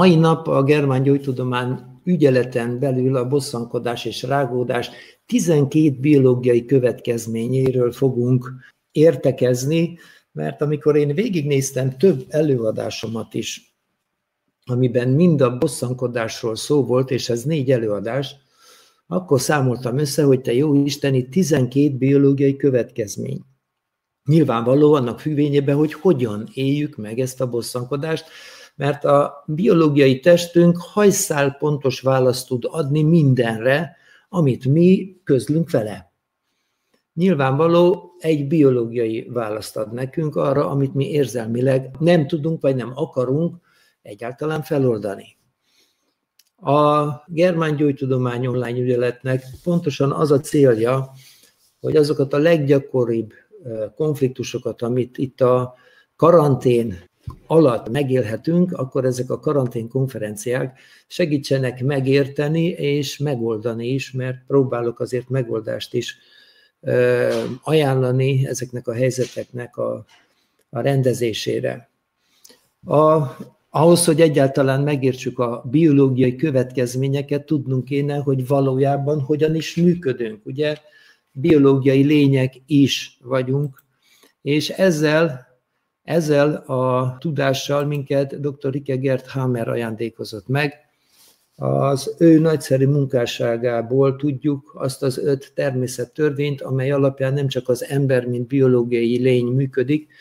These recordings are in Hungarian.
mai nap a germán gyógytudomány ügyeleten belül a bosszankodás és rágódás 12 biológiai következményéről fogunk értekezni, mert amikor én végignéztem több előadásomat is, amiben mind a bosszankodásról szó volt, és ez négy előadás, akkor számoltam össze, hogy te jó Isteni 12 biológiai következmény. Nyilvánvaló annak függvényében, hogy hogyan éljük meg ezt a bosszankodást, mert a biológiai testünk hajszál pontos választ tud adni mindenre, amit mi közlünk vele. Nyilvánvaló egy biológiai választ ad nekünk arra, amit mi érzelmileg nem tudunk, vagy nem akarunk egyáltalán feloldani. A Germán Gyógytudomány online ügyeletnek pontosan az a célja, hogy azokat a leggyakoribb konfliktusokat, amit itt a karantén alatt megélhetünk, akkor ezek a karantén konferenciák segítsenek megérteni és megoldani is, mert próbálok azért megoldást is ajánlani ezeknek a helyzeteknek a, a rendezésére. A, ahhoz, hogy egyáltalán megértsük a biológiai következményeket, tudnunk kéne, hogy valójában hogyan is működünk. Ugye biológiai lények is vagyunk, és ezzel, ezzel a tudással minket dr. Rike Gert Hammer ajándékozott meg. Az ő nagyszerű munkásságából tudjuk azt az öt természettörvényt, amely alapján nem csak az ember, mint biológiai lény működik,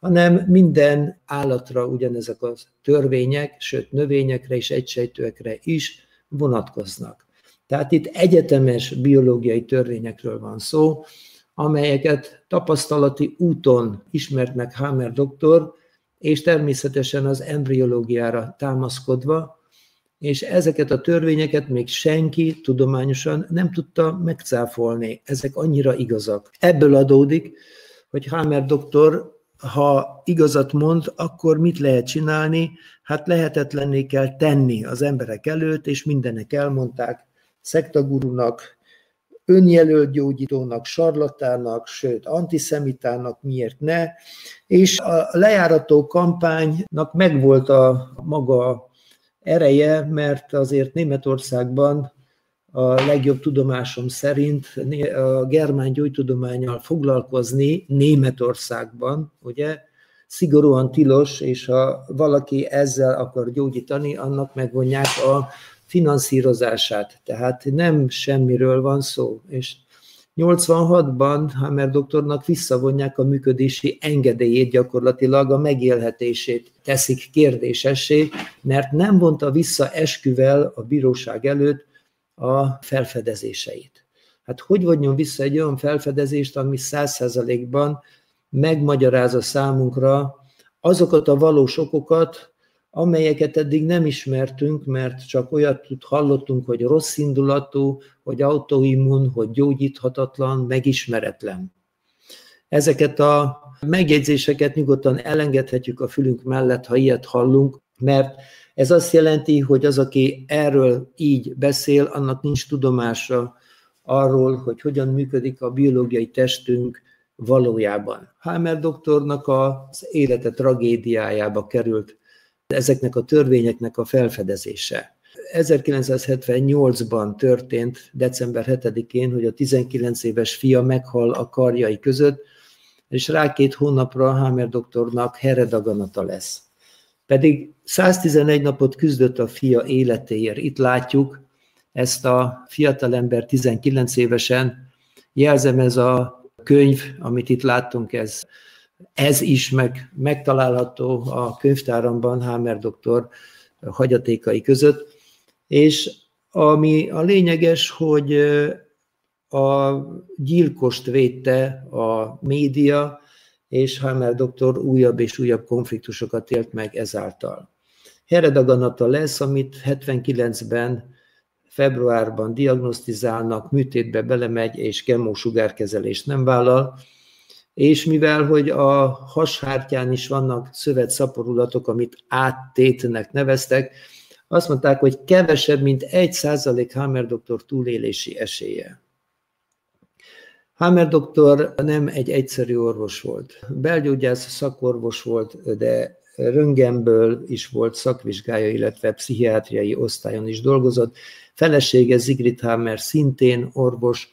hanem minden állatra ugyanezek a törvények, sőt növényekre és egysejtőekre is vonatkoznak. Tehát itt egyetemes biológiai törvényekről van szó, amelyeket tapasztalati úton ismert meg Hammer doktor, és természetesen az embriológiára támaszkodva, és ezeket a törvényeket még senki tudományosan nem tudta megcáfolni. Ezek annyira igazak. Ebből adódik, hogy Hammer doktor, ha igazat mond, akkor mit lehet csinálni? Hát lehetetlenné kell tenni az emberek előtt, és mindenek elmondták, szektagurunak, önjelölt gyógyítónak, sarlatának, sőt, antiszemitának, miért ne, és a lejárató kampánynak megvolt a maga ereje, mert azért Németországban a legjobb tudomásom szerint a germán gyógytudományjal foglalkozni Németországban, ugye, szigorúan tilos, és ha valaki ezzel akar gyógyítani, annak megvonják a finanszírozását. Tehát nem semmiről van szó. És 86-ban Hammer doktornak visszavonják a működési engedélyét, gyakorlatilag a megélhetését teszik kérdésessé, mert nem vonta vissza esküvel a bíróság előtt a felfedezéseit. Hát hogy vonjon vissza egy olyan felfedezést, ami száz százalékban megmagyarázza számunkra azokat a valós okokat, amelyeket eddig nem ismertünk, mert csak olyat hallottunk, hogy rossz indulatú, hogy autoimmun, hogy gyógyíthatatlan, megismeretlen. Ezeket a megjegyzéseket nyugodtan elengedhetjük a fülünk mellett, ha ilyet hallunk, mert ez azt jelenti, hogy az, aki erről így beszél, annak nincs tudomása arról, hogy hogyan működik a biológiai testünk valójában. Hammer doktornak az élete tragédiájába került ezeknek a törvényeknek a felfedezése. 1978-ban történt, december 7-én, hogy a 19 éves fia meghal a karjai között, és rá két hónapra Hammer doktornak heredaganata lesz. Pedig 111 napot küzdött a fia életéért. Itt látjuk ezt a fiatalember 19 évesen. Jelzem ez a könyv, amit itt láttunk, ez ez is meg, megtalálható a könyvtáramban Hámer doktor hagyatékai között, és ami a lényeges, hogy a gyilkost védte a média, és Hammer doktor újabb és újabb konfliktusokat élt meg ezáltal. Heredaganata lesz, amit 79-ben februárban diagnosztizálnak, műtétbe belemegy, és kemósugárkezelést nem vállal, és mivel hogy a hashártyán is vannak szövetszaporulatok, amit áttétnek neveztek, azt mondták, hogy kevesebb, mint egy százalék Hammer doktor túlélési esélye. Hammer doktor nem egy egyszerű orvos volt. Belgyógyász szakorvos volt, de röngenből is volt szakvizsgája, illetve pszichiátriai osztályon is dolgozott. Felesége Zigrid Hammer szintén orvos,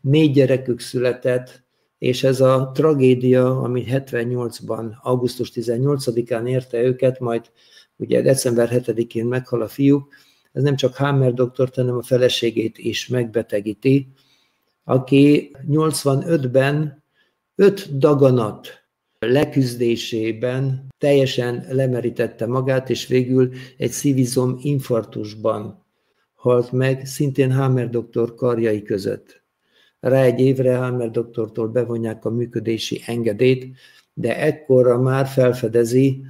négy gyerekük született, és ez a tragédia, ami 78-ban, augusztus 18-án érte őket, majd ugye december 7-én meghal a fiú, ez nem csak Hammer doktort, hanem a feleségét is megbetegíti, aki 85-ben öt daganat leküzdésében teljesen lemerítette magát, és végül egy szívizom infarktusban halt meg, szintén Hammer doktor karjai között. Rá egy évre Hammer doktortól bevonják a működési engedélyt, de ekkorra már felfedezi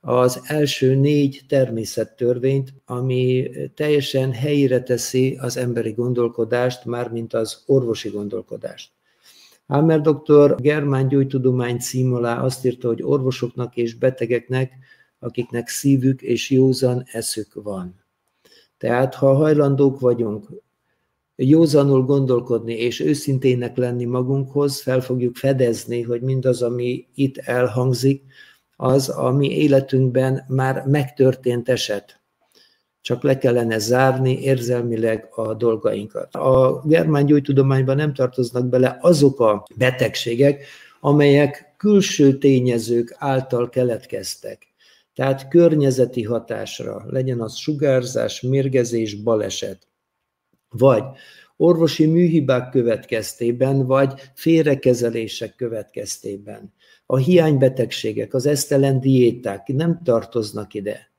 az első négy természettörvényt, ami teljesen helyére teszi az emberi gondolkodást, mármint az orvosi gondolkodást. Hammer doktor Germán gyógytudomány cím alá azt írta, hogy orvosoknak és betegeknek, akiknek szívük és józan eszük van. Tehát, ha hajlandók vagyunk józanul gondolkodni és őszintének lenni magunkhoz, fel fogjuk fedezni, hogy mindaz, ami itt elhangzik, az a mi életünkben már megtörtént eset. Csak le kellene zárni érzelmileg a dolgainkat. A germán gyógytudományban nem tartoznak bele azok a betegségek, amelyek külső tényezők által keletkeztek. Tehát környezeti hatásra, legyen az sugárzás, mérgezés, baleset, vagy orvosi műhibák következtében, vagy félrekezelések következtében. A hiánybetegségek, az esztelen diéták nem tartoznak ide.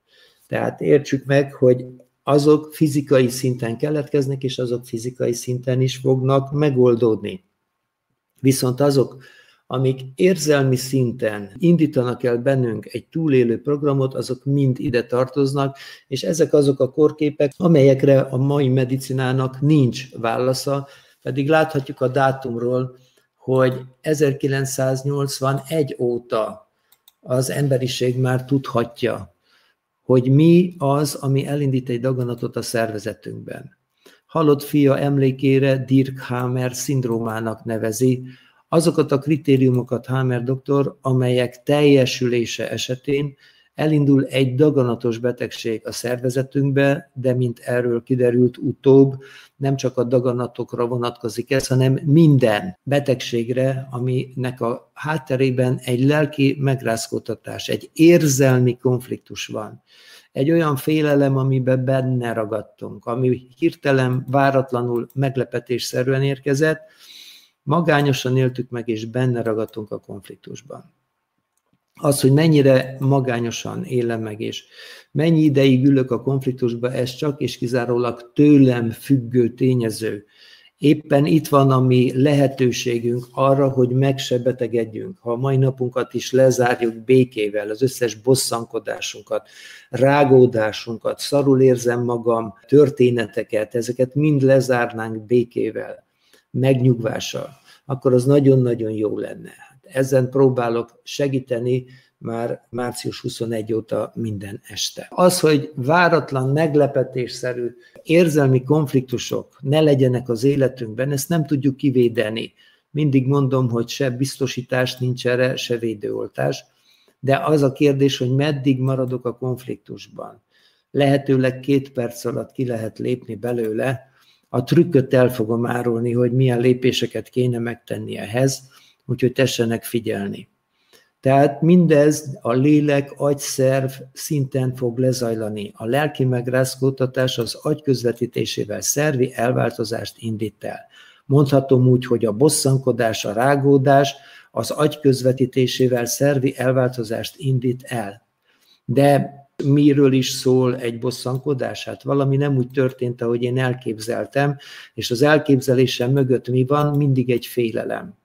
Tehát értsük meg, hogy azok fizikai szinten keletkeznek, és azok fizikai szinten is fognak megoldódni. Viszont azok, amik érzelmi szinten indítanak el bennünk egy túlélő programot, azok mind ide tartoznak, és ezek azok a korképek, amelyekre a mai medicinának nincs válasza, pedig láthatjuk a dátumról, hogy 1981 óta az emberiség már tudhatja, hogy mi az, ami elindít egy daganatot a szervezetünkben. Halott fia emlékére Dirk Hammer szindrómának nevezi, azokat a kritériumokat Hammer doktor, amelyek teljesülése esetén elindul egy daganatos betegség a szervezetünkbe, de mint erről kiderült utóbb, nem csak a daganatokra vonatkozik ez, hanem minden betegségre, aminek a hátterében egy lelki megrázkódtatás, egy érzelmi konfliktus van. Egy olyan félelem, amiben benne ragadtunk, ami hirtelen, váratlanul, meglepetésszerűen érkezett, magányosan éltük meg, és benne ragadtunk a konfliktusban. Az, hogy mennyire magányosan élem meg, és mennyi ideig ülök a konfliktusba, ez csak és kizárólag tőlem függő tényező. Éppen itt van a mi lehetőségünk arra, hogy meg se betegedjünk. Ha a mai napunkat is lezárjuk békével, az összes bosszankodásunkat, rágódásunkat, szarul érzem magam, történeteket, ezeket mind lezárnánk békével, megnyugvással, akkor az nagyon-nagyon jó lenne. Ezen próbálok segíteni már március 21 óta minden este. Az, hogy váratlan, meglepetésszerű érzelmi konfliktusok ne legyenek az életünkben, ezt nem tudjuk kivédeni. Mindig mondom, hogy se biztosítás nincs erre, se védőoltás, de az a kérdés, hogy meddig maradok a konfliktusban. Lehetőleg két perc alatt ki lehet lépni belőle, a trükköt el fogom árulni, hogy milyen lépéseket kéne megtenni ehhez, úgyhogy tessenek figyelni. Tehát mindez a lélek, agyszerv szinten fog lezajlani. A lelki megrázkódtatás az agy közvetítésével szervi elváltozást indít el. Mondhatom úgy, hogy a bosszankodás, a rágódás az agy közvetítésével szervi elváltozást indít el. De miről is szól egy bosszankodás? Hát valami nem úgy történt, ahogy én elképzeltem, és az elképzelésem mögött mi van? Mindig egy félelem.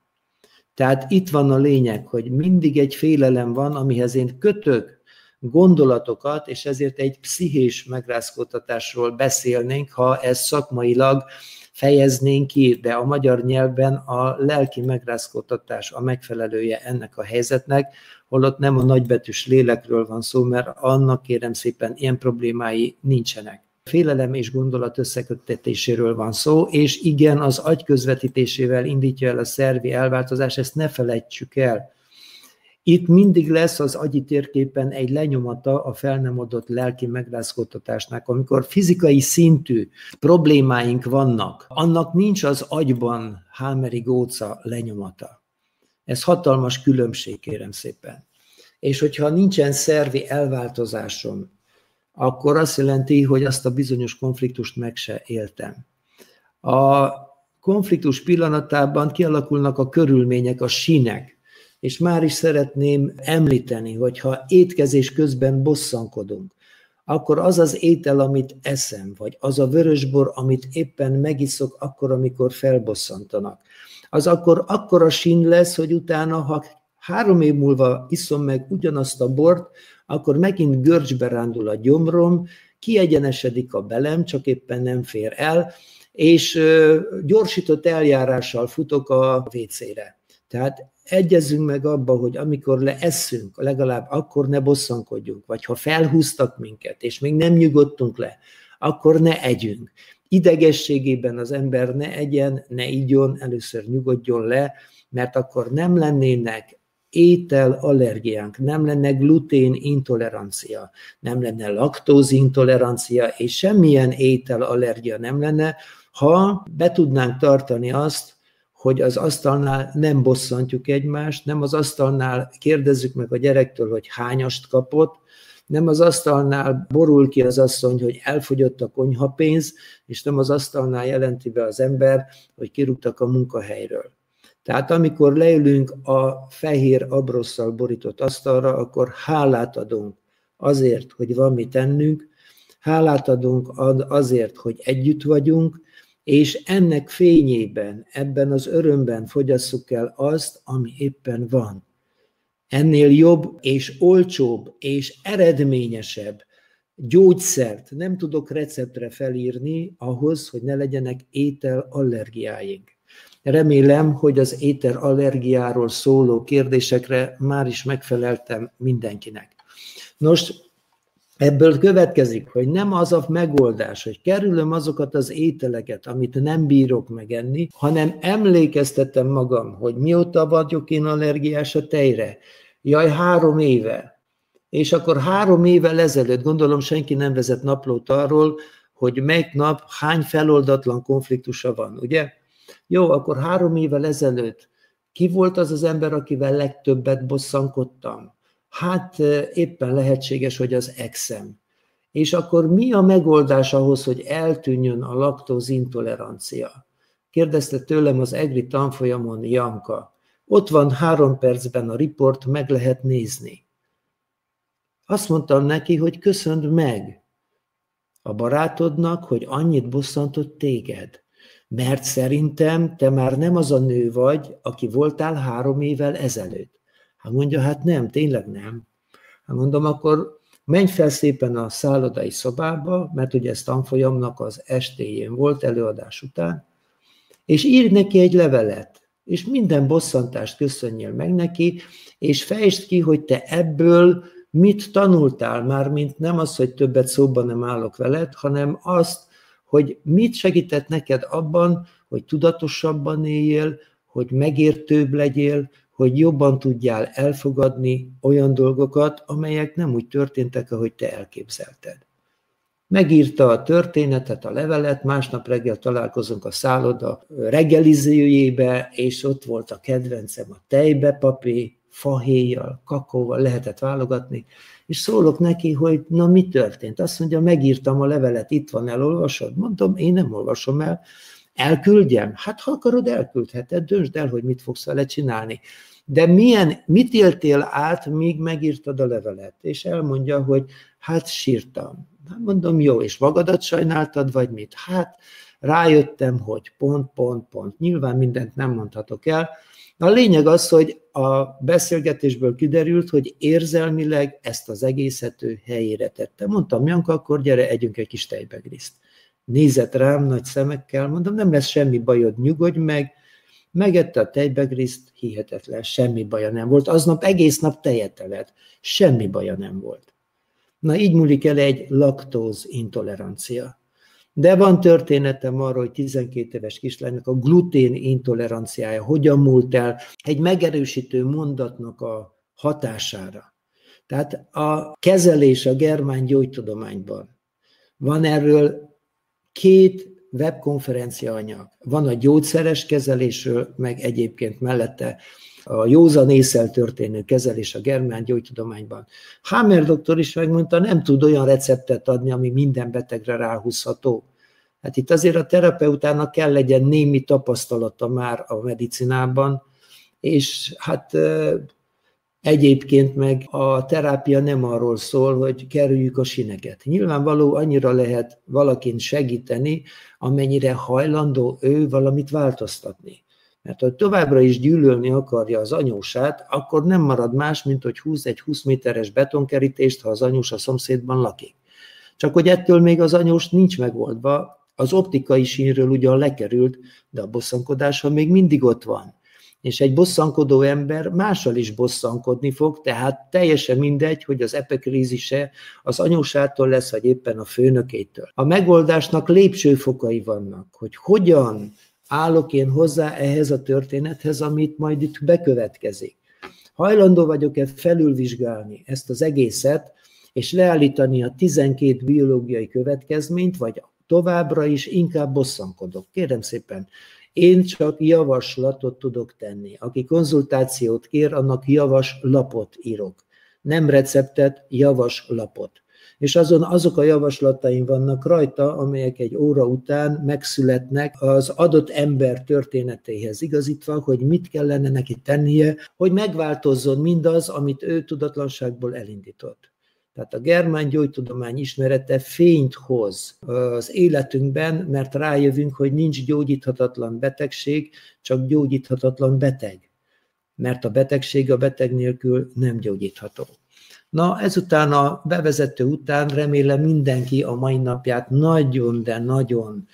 Tehát itt van a lényeg, hogy mindig egy félelem van, amihez én kötök gondolatokat, és ezért egy pszichés megrázkódtatásról beszélnénk, ha ez szakmailag fejeznénk ki, de a magyar nyelvben a lelki megrázkódtatás a megfelelője ennek a helyzetnek, holott nem a nagybetűs lélekről van szó, mert annak kérem szépen ilyen problémái nincsenek. Félelem és gondolat összeköttetéséről van szó, és igen, az agy közvetítésével indítja el a szervi elváltozás, ezt ne felejtsük el. Itt mindig lesz az agyi térképen egy lenyomata a fel nem adott lelki megrázkódtatásnak. Amikor fizikai szintű problémáink vannak, annak nincs az agyban hámeri góca lenyomata. Ez hatalmas különbség, kérem szépen. És hogyha nincsen szervi elváltozásom, akkor azt jelenti, hogy azt a bizonyos konfliktust meg se éltem. A konfliktus pillanatában kialakulnak a körülmények, a sínek, és már is szeretném említeni, hogy ha étkezés közben bosszankodunk, akkor az az étel, amit eszem, vagy az a vörösbor, amit éppen megiszok, akkor, amikor felbosszantanak, az akkor akkora sín lesz, hogy utána, ha három év múlva iszom meg ugyanazt a bort, akkor megint görcsbe rándul a gyomrom, kiegyenesedik a belem, csak éppen nem fér el, és gyorsított eljárással futok a WC-re. Tehát egyezzünk meg abba, hogy amikor leeszünk, legalább akkor ne bosszankodjunk, vagy ha felhúztak minket, és még nem nyugodtunk le, akkor ne együnk. Idegességében az ember ne egyen, ne igyon, először nyugodjon le, mert akkor nem lennének étel allergiánk, nem lenne glutén intolerancia, nem lenne laktóz intolerancia, és semmilyen étel allergia nem lenne, ha be tudnánk tartani azt, hogy az asztalnál nem bosszantjuk egymást, nem az asztalnál kérdezzük meg a gyerektől, hogy hányast kapott, nem az asztalnál borul ki az asszony, hogy elfogyott a konyhapénz, és nem az asztalnál jelenti be az ember, hogy kirúgtak a munkahelyről. Tehát amikor leülünk a fehér abrosszal borított asztalra, akkor hálát adunk azért, hogy van mit tennünk, hálát adunk azért, hogy együtt vagyunk, és ennek fényében, ebben az örömben fogyasszuk el azt, ami éppen van. Ennél jobb és olcsóbb és eredményesebb gyógyszert nem tudok receptre felírni ahhoz, hogy ne legyenek étel allergiáink. Remélem, hogy az éter allergiáról szóló kérdésekre már is megfeleltem mindenkinek. Nos, Ebből következik, hogy nem az a megoldás, hogy kerülöm azokat az ételeket, amit nem bírok megenni, hanem emlékeztetem magam, hogy mióta vagyok én allergiás a tejre. Jaj, három éve. És akkor három évvel ezelőtt, gondolom senki nem vezet naplót arról, hogy melyik nap hány feloldatlan konfliktusa van, ugye? Jó, akkor három évvel ezelőtt ki volt az az ember, akivel legtöbbet bosszankodtam? Hát éppen lehetséges, hogy az exem. És akkor mi a megoldás ahhoz, hogy eltűnjön a laktóz intolerancia? Kérdezte tőlem az EGRI tanfolyamon Janka. Ott van három percben a riport, meg lehet nézni. Azt mondtam neki, hogy köszönd meg a barátodnak, hogy annyit bosszantott téged. Mert szerintem te már nem az a nő vagy, aki voltál három évvel ezelőtt. Hát mondja, hát nem, tényleg nem. Hát mondom, akkor menj fel szépen a szállodai szobába, mert ugye ez tanfolyamnak az estéjén volt előadás után, és írj neki egy levelet, és minden bosszantást köszönjél meg neki, és fejtsd ki, hogy te ebből mit tanultál már, mint nem az, hogy többet szóban nem állok veled, hanem azt, hogy mit segített neked abban, hogy tudatosabban éljél, hogy megértőbb legyél, hogy jobban tudjál elfogadni olyan dolgokat, amelyek nem úgy történtek, ahogy te elképzelted. Megírta a történetet, a levelet, másnap reggel találkozunk a szálloda reggelizőjébe, és ott volt a kedvencem a tejbepapé, fahéjjal, kakóval lehetett válogatni, és szólok neki, hogy na mi történt? Azt mondja, megírtam a levelet, itt van, elolvasod? Mondom, én nem olvasom el, Elküldjem? Hát ha akarod, elküldheted, döntsd el, hogy mit fogsz vele csinálni. De milyen, mit éltél át, míg megírtad a levelet? És elmondja, hogy hát sírtam. Hát mondom, jó, és magadat sajnáltad, vagy mit? Hát rájöttem, hogy pont, pont, pont. Nyilván mindent nem mondhatok el. A lényeg az, hogy a beszélgetésből kiderült, hogy érzelmileg ezt az egészet ő helyére tette. Mondtam, Janka, akkor gyere, együnk egy kis tejbegriszt nézett rám nagy szemekkel, mondom, nem lesz semmi bajod, nyugodj meg, megette a tejbegriszt, hihetetlen, semmi baja nem volt. Aznap egész nap tejet semmi baja nem volt. Na így múlik el egy laktóz intolerancia. De van történetem arról, hogy 12 éves kislánynak a glutén intoleranciája hogyan múlt el. Egy megerősítő mondatnak a hatására. Tehát a kezelés a germán gyógytudományban. Van erről két webkonferencia anyag. Van a gyógyszeres kezelésről, meg egyébként mellette a józan észel történő kezelés a germán gyógytudományban. Hammer doktor is megmondta, nem tud olyan receptet adni, ami minden betegre ráhúzható. Hát itt azért a terapeutának kell legyen némi tapasztalata már a medicinában, és hát Egyébként meg a terápia nem arról szól, hogy kerüljük a sineket. Nyilvánvaló annyira lehet valakin segíteni, amennyire hajlandó ő valamit változtatni. Mert ha továbbra is gyűlölni akarja az anyósát, akkor nem marad más, mint hogy húz egy 20 méteres betonkerítést, ha az anyós a szomszédban lakik. Csak hogy ettől még az anyós nincs megoldva, az optikai sínről ugyan lekerült, de a bosszankodása még mindig ott van és egy bosszankodó ember mással is bosszankodni fog, tehát teljesen mindegy, hogy az epikrízise az anyósától lesz, vagy éppen a főnökétől. A megoldásnak lépcsőfokai vannak, hogy hogyan állok én hozzá ehhez a történethez, amit majd itt bekövetkezik. Hajlandó vagyok-e felülvizsgálni ezt az egészet, és leállítani a 12 biológiai következményt, vagy továbbra is inkább bosszankodok. Kérem szépen, én csak javaslatot tudok tenni. Aki konzultációt kér, annak javas lapot írok. Nem receptet, javas lapot. És azon azok a javaslataim vannak rajta, amelyek egy óra után megszületnek az adott ember történetéhez igazítva, hogy mit kellene neki tennie, hogy megváltozzon mindaz, amit ő tudatlanságból elindított. Tehát a germán gyógytudomány ismerete fényt hoz az életünkben, mert rájövünk, hogy nincs gyógyíthatatlan betegség, csak gyógyíthatatlan beteg. Mert a betegség a beteg nélkül nem gyógyítható. Na, ezután a bevezető után remélem mindenki a mai napját nagyon, de nagyon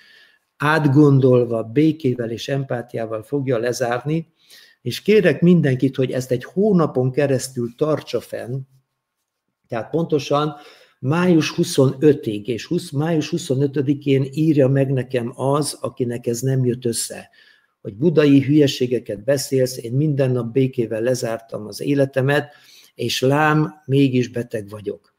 átgondolva, békével és empátiával fogja lezárni, és kérek mindenkit, hogy ezt egy hónapon keresztül tartsa fenn, tehát pontosan május 25-ig, és 20, május 25-én írja meg nekem az, akinek ez nem jött össze, hogy budai hülyeségeket beszélsz, én minden nap békével lezártam az életemet, és lám, mégis beteg vagyok.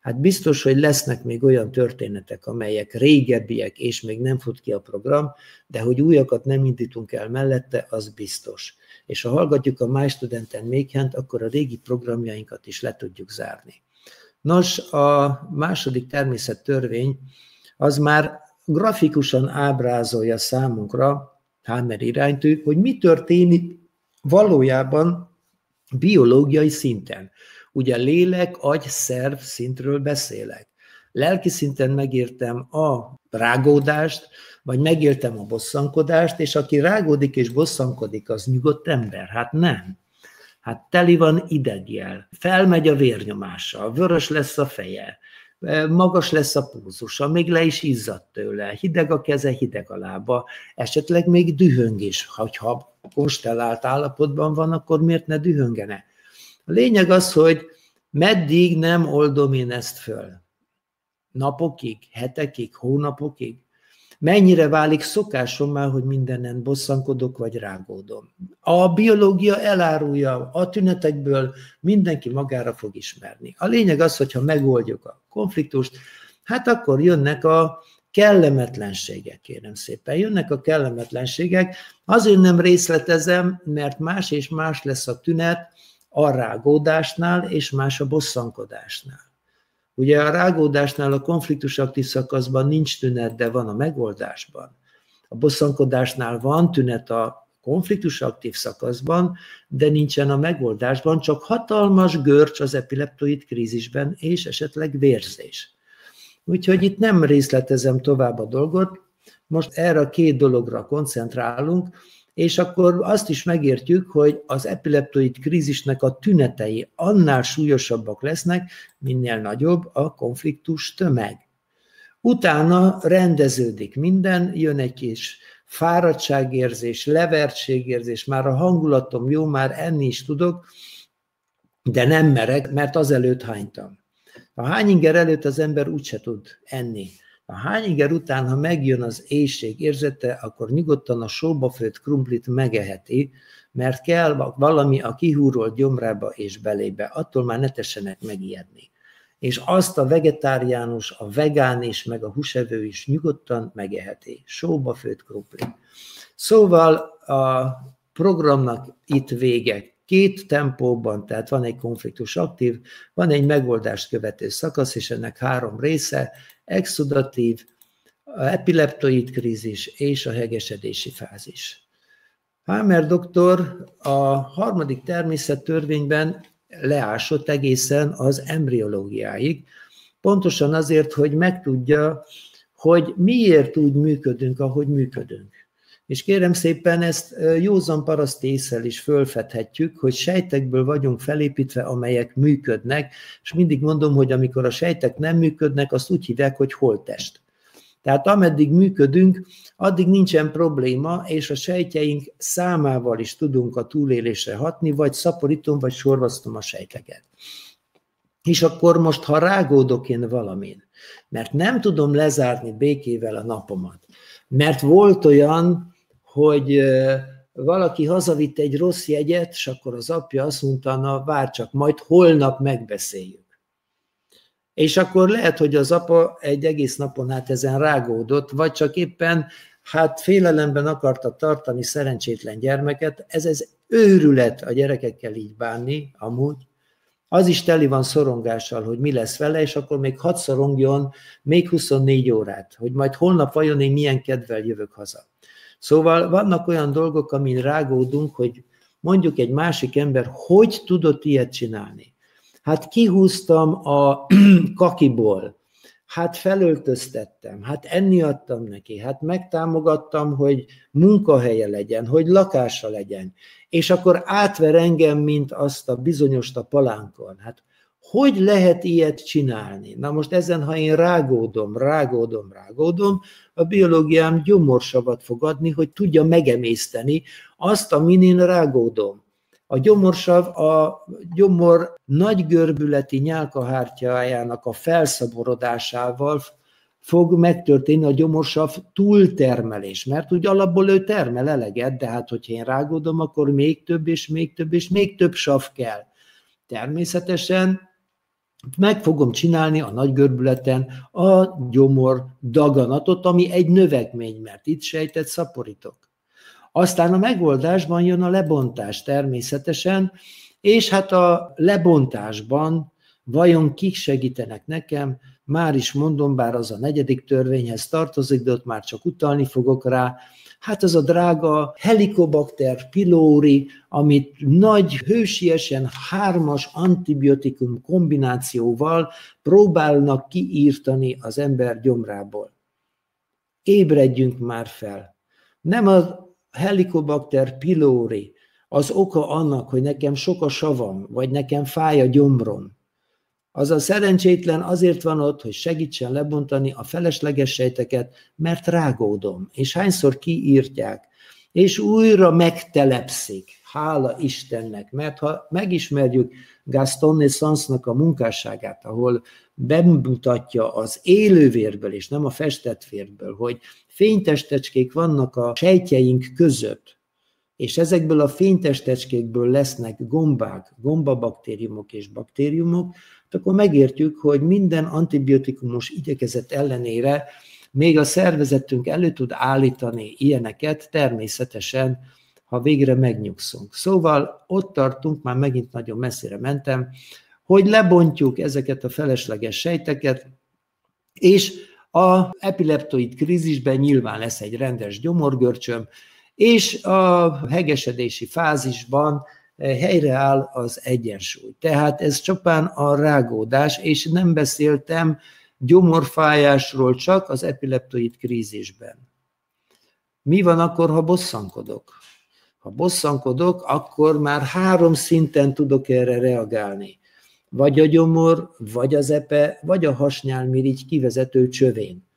Hát biztos, hogy lesznek még olyan történetek, amelyek régebbiek, és még nem fut ki a program, de hogy újakat nem indítunk el mellette, az biztos. És ha hallgatjuk a MyStudenten Mékhent, akkor a régi programjainkat is le tudjuk zárni. Nos, a második természettörvény az már grafikusan ábrázolja számunkra, Hammer iránytű, hogy mi történik valójában biológiai szinten. Ugye lélek, agy, szerv szintről beszélek. Lelki szinten megértem a rágódást, vagy megértem a bosszankodást, és aki rágódik és bosszankodik, az nyugodt ember. Hát nem. Hát teli van idegjel, felmegy a vérnyomása, vörös lesz a feje, magas lesz a púzusa, még le is izzadt tőle, hideg a keze, hideg a lába, esetleg még dühöng is, ha konstellált állapotban van, akkor miért ne dühöngene? A lényeg az, hogy meddig nem oldom én ezt föl. Napokig, hetekig, hónapokig? Mennyire válik szokásommá, hogy mindenen bosszankodok vagy rágódom. A biológia elárulja a tünetekből, mindenki magára fog ismerni. A lényeg az, hogyha megoldjuk a konfliktust, hát akkor jönnek a kellemetlenségek, kérem szépen. Jönnek a kellemetlenségek, azért nem részletezem, mert más és más lesz a tünet a rágódásnál, és más a bosszankodásnál. Ugye a rágódásnál a konfliktus aktív szakaszban nincs tünet, de van a megoldásban. A bosszankodásnál van tünet a konfliktus aktív szakaszban, de nincsen a megoldásban, csak hatalmas görcs az epileptoid krízisben, és esetleg vérzés. Úgyhogy itt nem részletezem tovább a dolgot, most erre a két dologra koncentrálunk, és akkor azt is megértjük, hogy az epileptoid krízisnek a tünetei annál súlyosabbak lesznek, minél nagyobb a konfliktus tömeg. Utána rendeződik minden, jön egy kis fáradtságérzés, levertségérzés, már a hangulatom jó, már enni is tudok, de nem merek, mert azelőtt hánytam. A hányinger előtt az ember úgyse tud enni. A hányiger után, ha megjön az éjség érzete, akkor nyugodtan a sóba főtt krumplit megeheti, mert kell valami a kihúrolt gyomrába és belébe. Attól már ne tessenek megijedni. És azt a vegetáriánus, a vegán és meg a húsevő is nyugodtan megeheti. Sóba főtt krumpli. Szóval a programnak itt vége. Két tempóban, tehát van egy konfliktus aktív, van egy megoldást követő szakasz, és ennek három része, exudatív, epileptoid krízis és a hegesedési fázis. Hammer doktor a harmadik természettörvényben leásott egészen az embriológiáig, pontosan azért, hogy megtudja, hogy miért úgy működünk, ahogy működünk. És kérem szépen, ezt józan paraszt észre is fölfedhetjük, hogy sejtekből vagyunk felépítve, amelyek működnek, és mindig mondom, hogy amikor a sejtek nem működnek, azt úgy hívják, hogy holtest. Tehát ameddig működünk, addig nincsen probléma, és a sejtjeink számával is tudunk a túlélésre hatni, vagy szaporítom, vagy sorvasztom a sejteket. És akkor most, ha rágódok én valamin, mert nem tudom lezárni békével a napomat, mert volt olyan, hogy valaki hazavitt egy rossz jegyet, és akkor az apja azt mondta, na vár csak, majd holnap megbeszéljük. És akkor lehet, hogy az apa egy egész napon át ezen rágódott, vagy csak éppen hát félelemben akarta tartani szerencsétlen gyermeket. Ez ez őrület a gyerekekkel így bánni, amúgy. Az is teli van szorongással, hogy mi lesz vele, és akkor még hadd szorongjon még 24 órát, hogy majd holnap vajon én milyen kedvel jövök haza. Szóval vannak olyan dolgok, amin rágódunk, hogy mondjuk egy másik ember hogy tudott ilyet csinálni. Hát kihúztam a kakiból, hát felöltöztettem, hát enni adtam neki, hát megtámogattam, hogy munkahelye legyen, hogy lakása legyen, és akkor átver engem, mint azt a bizonyost a palánkon. Hát hogy lehet ilyet csinálni? Na most ezen, ha én rágódom, rágódom, rágódom, a biológiám gyomorsavat fog adni, hogy tudja megemészteni azt, amin én rágódom. A gyomorsav a gyomor nagy görbületi nyálkahártyájának a felszaborodásával fog megtörténni a gyomorsav túltermelés, mert úgy alapból ő termel eleget, de hát hogyha én rágódom, akkor még több és még több és még több sav kell. Természetesen meg fogom csinálni a nagy görbületen a gyomor daganatot, ami egy növekmény, mert itt sejtet szaporítok. Aztán a megoldásban jön a lebontás természetesen, és hát a lebontásban vajon kik segítenek nekem, már is mondom, bár az a negyedik törvényhez tartozik, de ott már csak utalni fogok rá, hát az a drága helikobakter pylori, amit nagy hősiesen hármas antibiotikum kombinációval próbálnak kiírtani az ember gyomrából. Ébredjünk már fel. Nem a helikobakter pylori az oka annak, hogy nekem sok a savam, vagy nekem fáj a gyomrom, az a szerencsétlen azért van ott, hogy segítsen lebontani a felesleges sejteket, mert rágódom, és hányszor kiírtják, és újra megtelepszik, hála Istennek, mert ha megismerjük Gaston Naissance-nak a munkásságát, ahol bemutatja az élővérből, és nem a festett vérből, hogy fénytestecskék vannak a sejtjeink között, és ezekből a fénytestecskékből lesznek gombák, gombabaktériumok és baktériumok, akkor megértjük, hogy minden antibiotikumos igyekezet ellenére még a szervezetünk elő tud állítani ilyeneket, természetesen, ha végre megnyugszunk. Szóval ott tartunk, már megint nagyon messzire mentem, hogy lebontjuk ezeket a felesleges sejteket, és a epileptoid krízisben nyilván lesz egy rendes gyomorgörcsöm, és a hegesedési fázisban helyreáll az egyensúly. Tehát ez csupán a rágódás, és nem beszéltem gyomorfájásról csak az epileptoid krízisben. Mi van akkor, ha bosszankodok? Ha bosszankodok, akkor már három szinten tudok erre reagálni. Vagy a gyomor, vagy az epe, vagy a hasnyálmirigy kivezető csövén.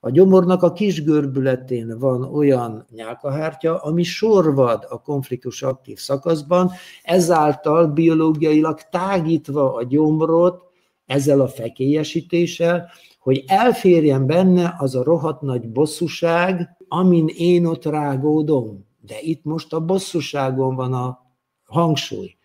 A gyomornak a kis görbületén van olyan nyálkahártya, ami sorvad a konfliktus aktív szakaszban, ezáltal biológiailag tágítva a gyomrot ezzel a fekélyesítéssel, hogy elférjen benne az a rohadt nagy bosszúság, amin én ott rágódom. De itt most a bosszúságon van a hangsúly.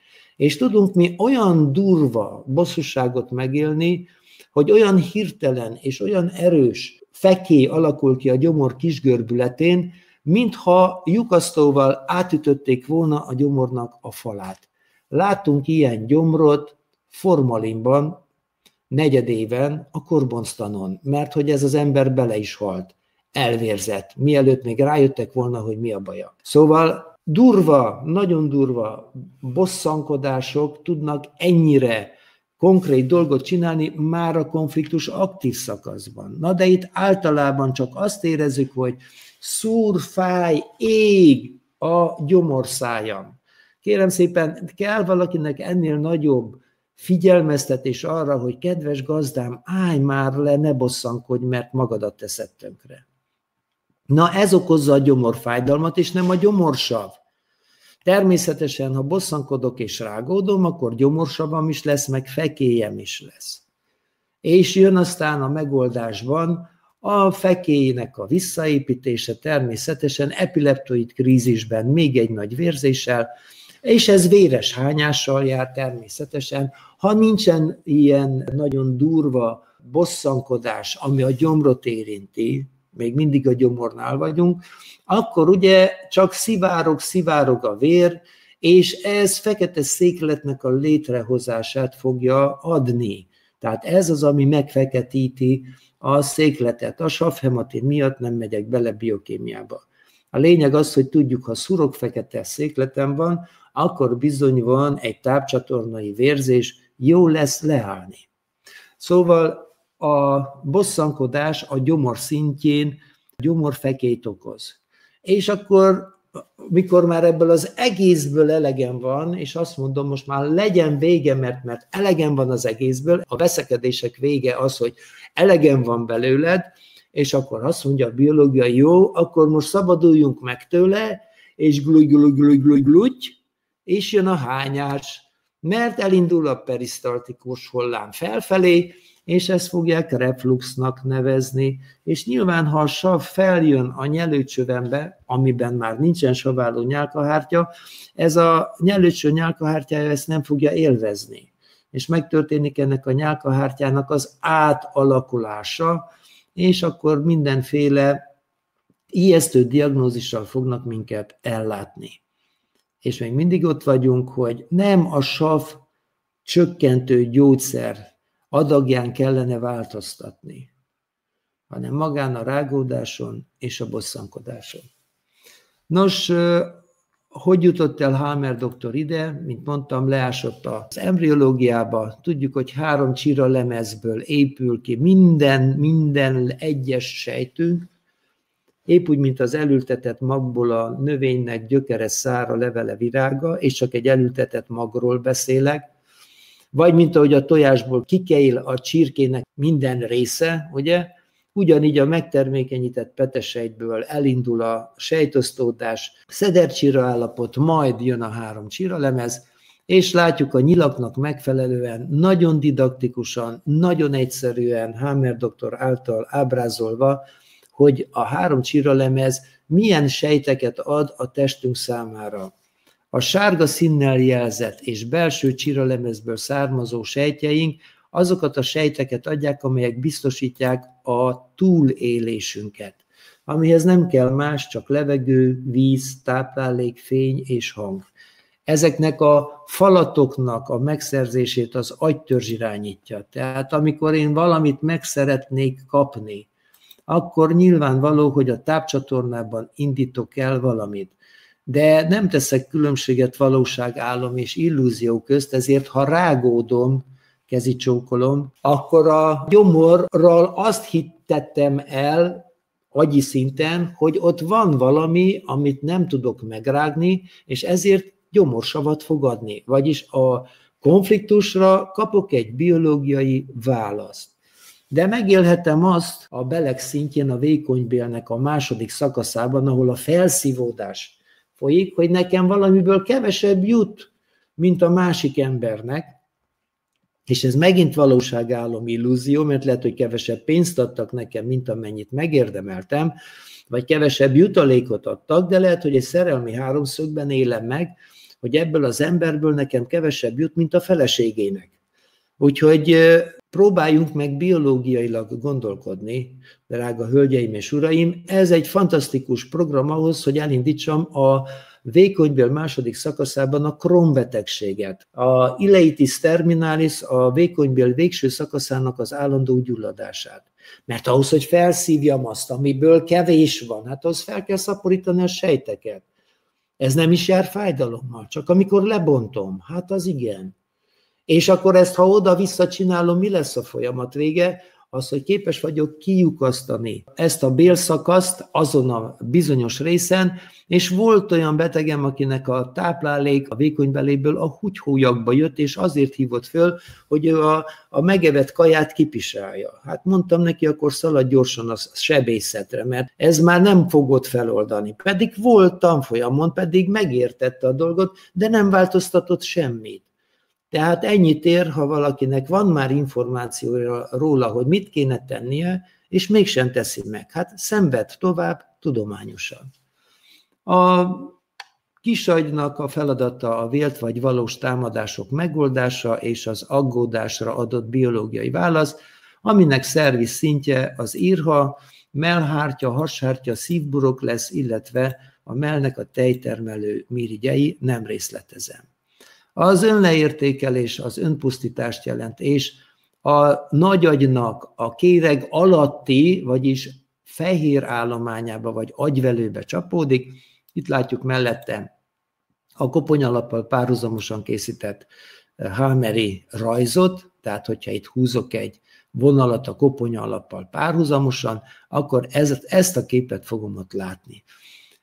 És tudunk mi olyan durva bosszúságot megélni, hogy olyan hirtelen és olyan erős feké alakul ki a gyomor kisgörbületén, mintha lyukasztóval átütötték volna a gyomornak a falát. Látunk ilyen gyomrot formalinban, negyedéven a korbonztanon, mert hogy ez az ember bele is halt, elvérzett, mielőtt még rájöttek volna, hogy mi a baja. Szóval durva, nagyon durva bosszankodások tudnak ennyire konkrét dolgot csinálni már a konfliktus aktív szakaszban. Na de itt általában csak azt érezzük, hogy szúr, fáj, ég a gyomorszájam. Kérem szépen, kell valakinek ennél nagyobb figyelmeztetés arra, hogy kedves gazdám, állj már le, ne bosszankodj, mert magadat teszed tönkre. Na ez okozza a gyomorfájdalmat, és nem a gyomorsav. Természetesen, ha bosszankodok és rágódom, akkor gyomorsavam is lesz, meg fekélyem is lesz. És jön aztán a megoldásban a fekélynek a visszaépítése természetesen epileptoid krízisben még egy nagy vérzéssel, és ez véres hányással jár természetesen. Ha nincsen ilyen nagyon durva bosszankodás, ami a gyomrot érinti, még mindig a gyomornál vagyunk, akkor ugye csak szivárog, szivárog a vér, és ez fekete székletnek a létrehozását fogja adni. Tehát ez az, ami megfeketíti a székletet. A savhematin miatt nem megyek bele biokémiába. A lényeg az, hogy tudjuk, ha szurok fekete székletem van, akkor bizony van egy tápcsatornai vérzés, jó lesz leállni. Szóval a bosszankodás a gyomor szintjén gyomorfekét okoz. És akkor, mikor már ebből az egészből elegem van, és azt mondom, most már legyen vége, mert, mert elegem van az egészből, a veszekedések vége az, hogy elegem van belőled, és akkor azt mondja a biológia, jó, akkor most szabaduljunk meg tőle, és glugy, glugy, glugy, glugy, glugy, és jön a hányás, mert elindul a perisztaltikus hollám felfelé, és ezt fogják refluxnak nevezni, és nyilván, ha a sav feljön a nyelőcsövembe, amiben már nincsen saváló nyálkahártya, ez a nyelőcső nyálkahártyája ezt nem fogja élvezni. És megtörténik ennek a nyálkahártyának az átalakulása, és akkor mindenféle ijesztő diagnózissal fognak minket ellátni és még mindig ott vagyunk, hogy nem a sav csökkentő gyógyszer adagján kellene változtatni, hanem magán a rágódáson és a bosszankodáson. Nos, hogy jutott el Halmer doktor ide? Mint mondtam, leásott az embriológiába. Tudjuk, hogy három csira lemezből épül ki minden, minden egyes sejtünk, épp úgy, mint az elültetett magból a növénynek gyökere, szára, levele, virága, és csak egy elültetett magról beszélek, vagy mint ahogy a tojásból kikeil a csirkének minden része, ugye, ugyanígy a megtermékenyített petesejtből elindul a sejtosztódás, szedercsira állapot, majd jön a három csiralemez, és látjuk a nyilaknak megfelelően, nagyon didaktikusan, nagyon egyszerűen Hammer doktor által ábrázolva, hogy a három csiralemez milyen sejteket ad a testünk számára. A sárga színnel jelzett és belső csiralemezből származó sejtjeink azokat a sejteket adják, amelyek biztosítják a túlélésünket, amihez nem kell más, csak levegő, víz, táplálék, fény és hang. Ezeknek a falatoknak a megszerzését az agytörzs irányítja. Tehát amikor én valamit meg szeretnék kapni, akkor nyilvánvaló, hogy a tápcsatornában indítok el valamit. De nem teszek különbséget valóság, álom és illúzió közt, ezért ha rágódom, kezi csókolom, akkor a gyomorral azt hittettem el, agyi szinten, hogy ott van valami, amit nem tudok megrágni, és ezért gyomorsavat fogadni. Vagyis a konfliktusra kapok egy biológiai választ. De megélhetem azt a beleg szintjén, a vékonybélnek a második szakaszában, ahol a felszívódás folyik, hogy nekem valamiből kevesebb jut, mint a másik embernek, és ez megint valóságálom illúzió, mert lehet, hogy kevesebb pénzt adtak nekem, mint amennyit megérdemeltem, vagy kevesebb jutalékot adtak, de lehet, hogy egy szerelmi háromszögben élem meg, hogy ebből az emberből nekem kevesebb jut, mint a feleségének. Úgyhogy próbáljunk meg biológiailag gondolkodni, drága hölgyeim és uraim. Ez egy fantasztikus program ahhoz, hogy elindítsam a vékonybél második szakaszában a krombetegséget. A ileitis terminalis a vékonybél végső szakaszának az állandó gyulladását. Mert ahhoz, hogy felszívjam azt, amiből kevés van, hát az fel kell szaporítani a sejteket. Ez nem is jár fájdalommal, csak amikor lebontom, hát az igen. És akkor ezt, ha oda-vissza csinálom, mi lesz a folyamat vége? Az, hogy képes vagyok kiukasztani ezt a bélszakaszt azon a bizonyos részen, és volt olyan betegem, akinek a táplálék a vékonybeléből a húgyhólyagba jött, és azért hívott föl, hogy ő a, a megevett kaját kipisálja. Hát mondtam neki, akkor szalad gyorsan a sebészetre, mert ez már nem fogott feloldani. Pedig volt tanfolyamon, pedig megértette a dolgot, de nem változtatott semmit. Tehát ennyit ér, ha valakinek van már információja róla, hogy mit kéne tennie, és mégsem teszi meg. Hát szenved tovább tudományosan. A kisagynak a feladata a vélt vagy valós támadások megoldása és az aggódásra adott biológiai válasz, aminek szerviz szintje az írha, melhártya, hashártya, szívburok lesz, illetve a melnek a tejtermelő mirigyei, nem részletezem. Az önleértékelés az önpusztítást jelent, és a nagyagynak a kéreg alatti, vagyis fehér állományába vagy agyvelőbe csapódik. Itt látjuk mellette a koponyalappal párhuzamosan készített eh, Hameri rajzot, tehát hogyha itt húzok egy vonalat a koponya alappal párhuzamosan, akkor ez, ezt a képet fogom ott látni.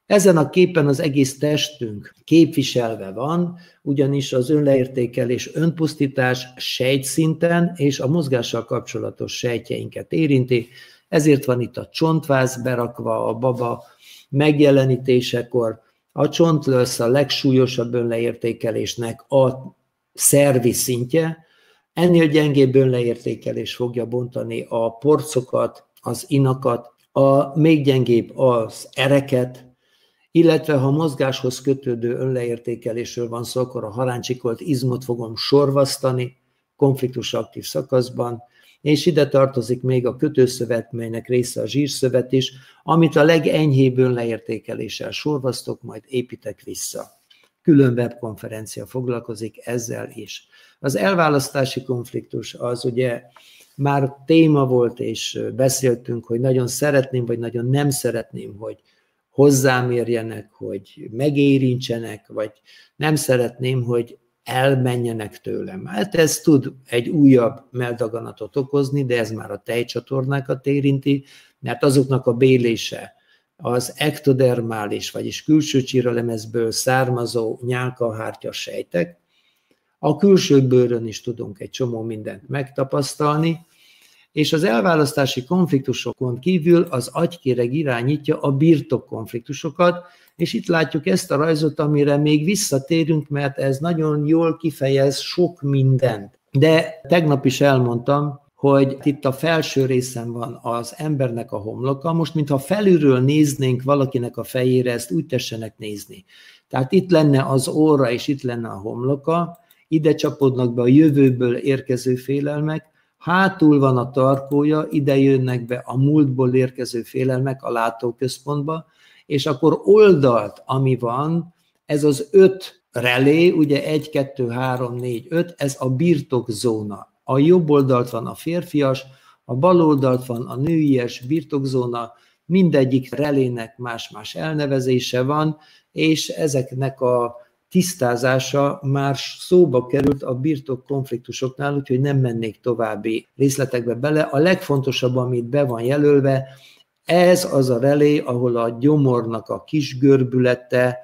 Ezen a képen az egész testünk képviselve van, ugyanis az önleértékelés, önpusztítás sejtszinten és a mozgással kapcsolatos sejtjeinket érinti, ezért van itt a csontváz berakva a baba megjelenítésekor. A csontlősz a legsúlyosabb önleértékelésnek a szervi szintje, ennél gyengébb önleértékelés fogja bontani a porcokat, az inakat, a még gyengébb az ereket, illetve ha mozgáshoz kötődő önleértékelésről van szó, akkor a haláncsikolt izmot fogom sorvasztani konfliktus aktív szakaszban, és ide tartozik még a kötőszövet, melynek része a zsírszövet is, amit a legenyhébb önleértékeléssel sorvasztok, majd építek vissza. Külön webkonferencia foglalkozik ezzel is. Az elválasztási konfliktus az ugye már téma volt, és beszéltünk, hogy nagyon szeretném, vagy nagyon nem szeretném, hogy hozzám érjenek, hogy megérintsenek, vagy nem szeretném, hogy elmenjenek tőlem. Hát ez tud egy újabb meldaganatot okozni, de ez már a tejcsatornákat érinti, mert azoknak a bélése az ektodermális, vagyis külső csíralemezből származó nyálkahártya sejtek. A külső bőrön is tudunk egy csomó mindent megtapasztalni, és az elválasztási konfliktusokon kívül az agykéreg irányítja a birtok konfliktusokat, és itt látjuk ezt a rajzot, amire még visszatérünk, mert ez nagyon jól kifejez sok mindent. De tegnap is elmondtam, hogy itt a felső részen van az embernek a homloka, most mintha felülről néznénk valakinek a fejére, ezt úgy tessenek nézni. Tehát itt lenne az óra, és itt lenne a homloka, ide csapodnak be a jövőből érkező félelmek, hátul van a tarkója, ide jönnek be a múltból érkező félelmek a látóközpontba, és akkor oldalt, ami van, ez az öt relé, ugye egy, kettő, három, négy, öt, ez a birtokzóna. A jobb oldalt van a férfias, a bal oldalt van a nőies birtokzóna, mindegyik relének más-más elnevezése van, és ezeknek a tisztázása már szóba került a birtok konfliktusoknál, úgyhogy nem mennék további részletekbe bele. A legfontosabb, amit be van jelölve, ez az a relé, ahol a gyomornak a kis görbülete,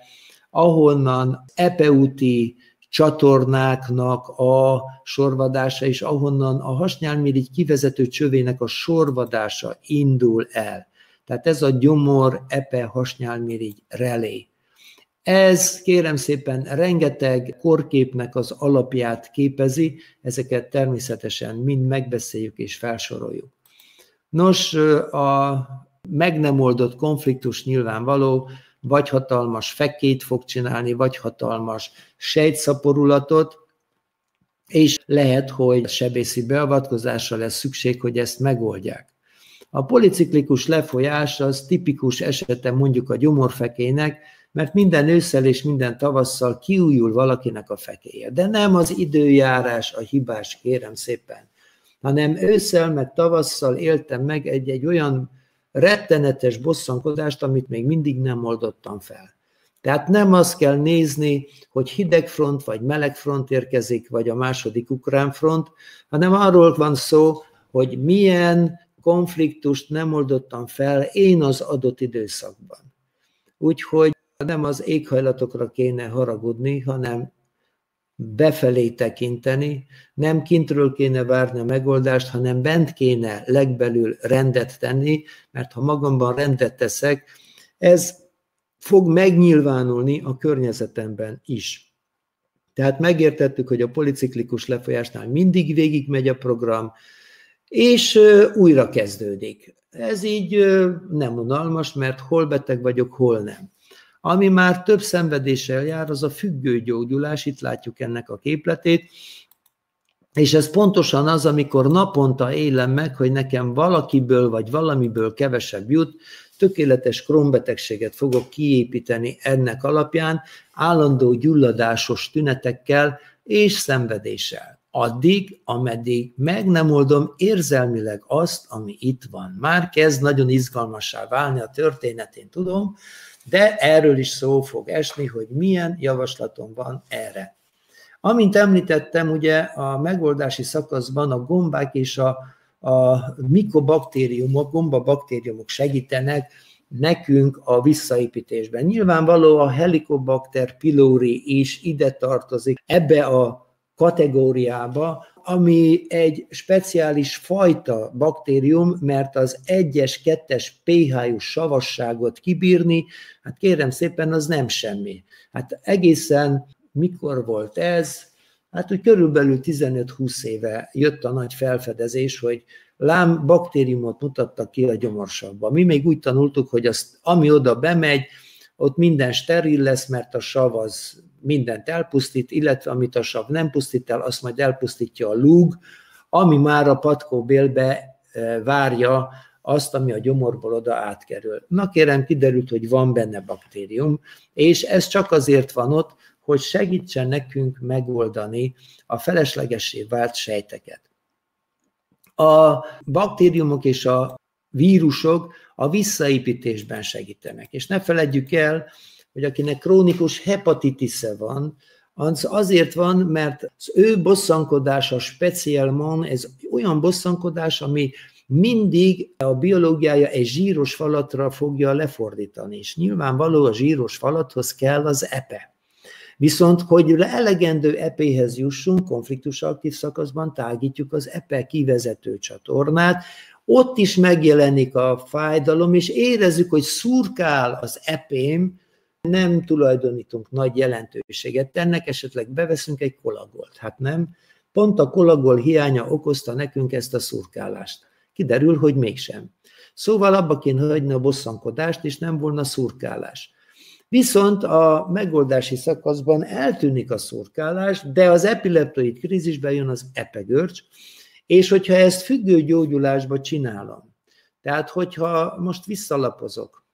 ahonnan epeuti csatornáknak a sorvadása, és ahonnan a hasnyálmirigy kivezető csövének a sorvadása indul el. Tehát ez a gyomor epe hasnyálmirigy relé. Ez kérem szépen rengeteg korképnek az alapját képezi, ezeket természetesen mind megbeszéljük és felsoroljuk. Nos, a meg nem oldott konfliktus nyilvánvaló, vagy hatalmas fekét fog csinálni, vagy hatalmas sejtszaporulatot, és lehet, hogy sebészi beavatkozásra lesz szükség, hogy ezt megoldják. A policiklikus lefolyás az tipikus esete mondjuk a gyomorfekének, mert minden ősszel és minden tavasszal kiújul valakinek a fekéje. De nem az időjárás a hibás, kérem szépen, hanem ősszel meg tavasszal éltem meg egy-egy olyan rettenetes bosszankodást, amit még mindig nem oldottam fel. Tehát nem azt kell nézni, hogy hideg front vagy meleg front érkezik, vagy a második ukrán front, hanem arról van szó, hogy milyen konfliktust nem oldottam fel én az adott időszakban. Úgyhogy nem az éghajlatokra kéne haragudni, hanem befelé tekinteni, nem kintről kéne várni a megoldást, hanem bent kéne legbelül rendet tenni, mert ha magamban rendet teszek, ez fog megnyilvánulni a környezetemben is. Tehát megértettük, hogy a policiklikus lefolyásnál mindig végig megy a program, és újra kezdődik. Ez így nem unalmas, mert hol beteg vagyok, hol nem. Ami már több szenvedéssel jár, az a függőgyógyulás, itt látjuk ennek a képletét, és ez pontosan az, amikor naponta élem meg, hogy nekem valakiből vagy valamiből kevesebb jut, tökéletes krónbetegséget fogok kiépíteni ennek alapján, állandó gyulladásos tünetekkel és szenvedéssel. Addig, ameddig meg nem oldom érzelmileg azt, ami itt van. Már kezd nagyon izgalmassá válni a történetén, tudom, de erről is szó fog esni, hogy milyen javaslatom van erre. Amint említettem, ugye a megoldási szakaszban a gombák és a, a mikobaktériumok, gombabaktériumok segítenek nekünk a visszaépítésben. Nyilvánvaló a Helicobacter pylori is ide tartozik ebbe a kategóriába, ami egy speciális fajta baktérium, mert az egyes, kettes pH-jú savasságot kibírni, hát kérem szépen, az nem semmi. Hát egészen mikor volt ez? Hát úgy körülbelül 15-20 éve jött a nagy felfedezés, hogy lám baktériumot mutattak ki a gyomorsavba. Mi még úgy tanultuk, hogy azt, ami oda bemegy, ott minden steril lesz, mert a sav az mindent elpusztít, illetve amit a sav nem pusztít el, azt majd elpusztítja a lúg, ami már a patkóbélbe e, várja azt, ami a gyomorból oda átkerül. Na kérem, kiderült, hogy van benne baktérium, és ez csak azért van ott, hogy segítsen nekünk megoldani a feleslegesé vált sejteket. A baktériumok és a vírusok a visszaépítésben segítenek. És ne feledjük el, hogy akinek krónikus hepatitisze van, az azért van, mert az ő bosszankodása speciálman, ez olyan bosszankodás, ami mindig a biológiája egy zsíros falatra fogja lefordítani, és nyilvánvaló a zsíros falathoz kell az epe. Viszont, hogy elegendő epéhez jussunk, konfliktus aktív szakaszban tágítjuk az epe kivezető csatornát, ott is megjelenik a fájdalom, és érezzük, hogy szurkál az epém, nem tulajdonítunk nagy jelentőséget ennek, esetleg beveszünk egy kolagolt. Hát nem, pont a kolagol hiánya okozta nekünk ezt a szurkálást. Kiderül, hogy mégsem. Szóval abba kéne hagyni a bosszankodást, és nem volna szurkálás. Viszont a megoldási szakaszban eltűnik a szurkálás, de az epileptoid krízisben jön az epegörcs, és hogyha ezt függő gyógyulásba csinálom, tehát hogyha most visszalapozok,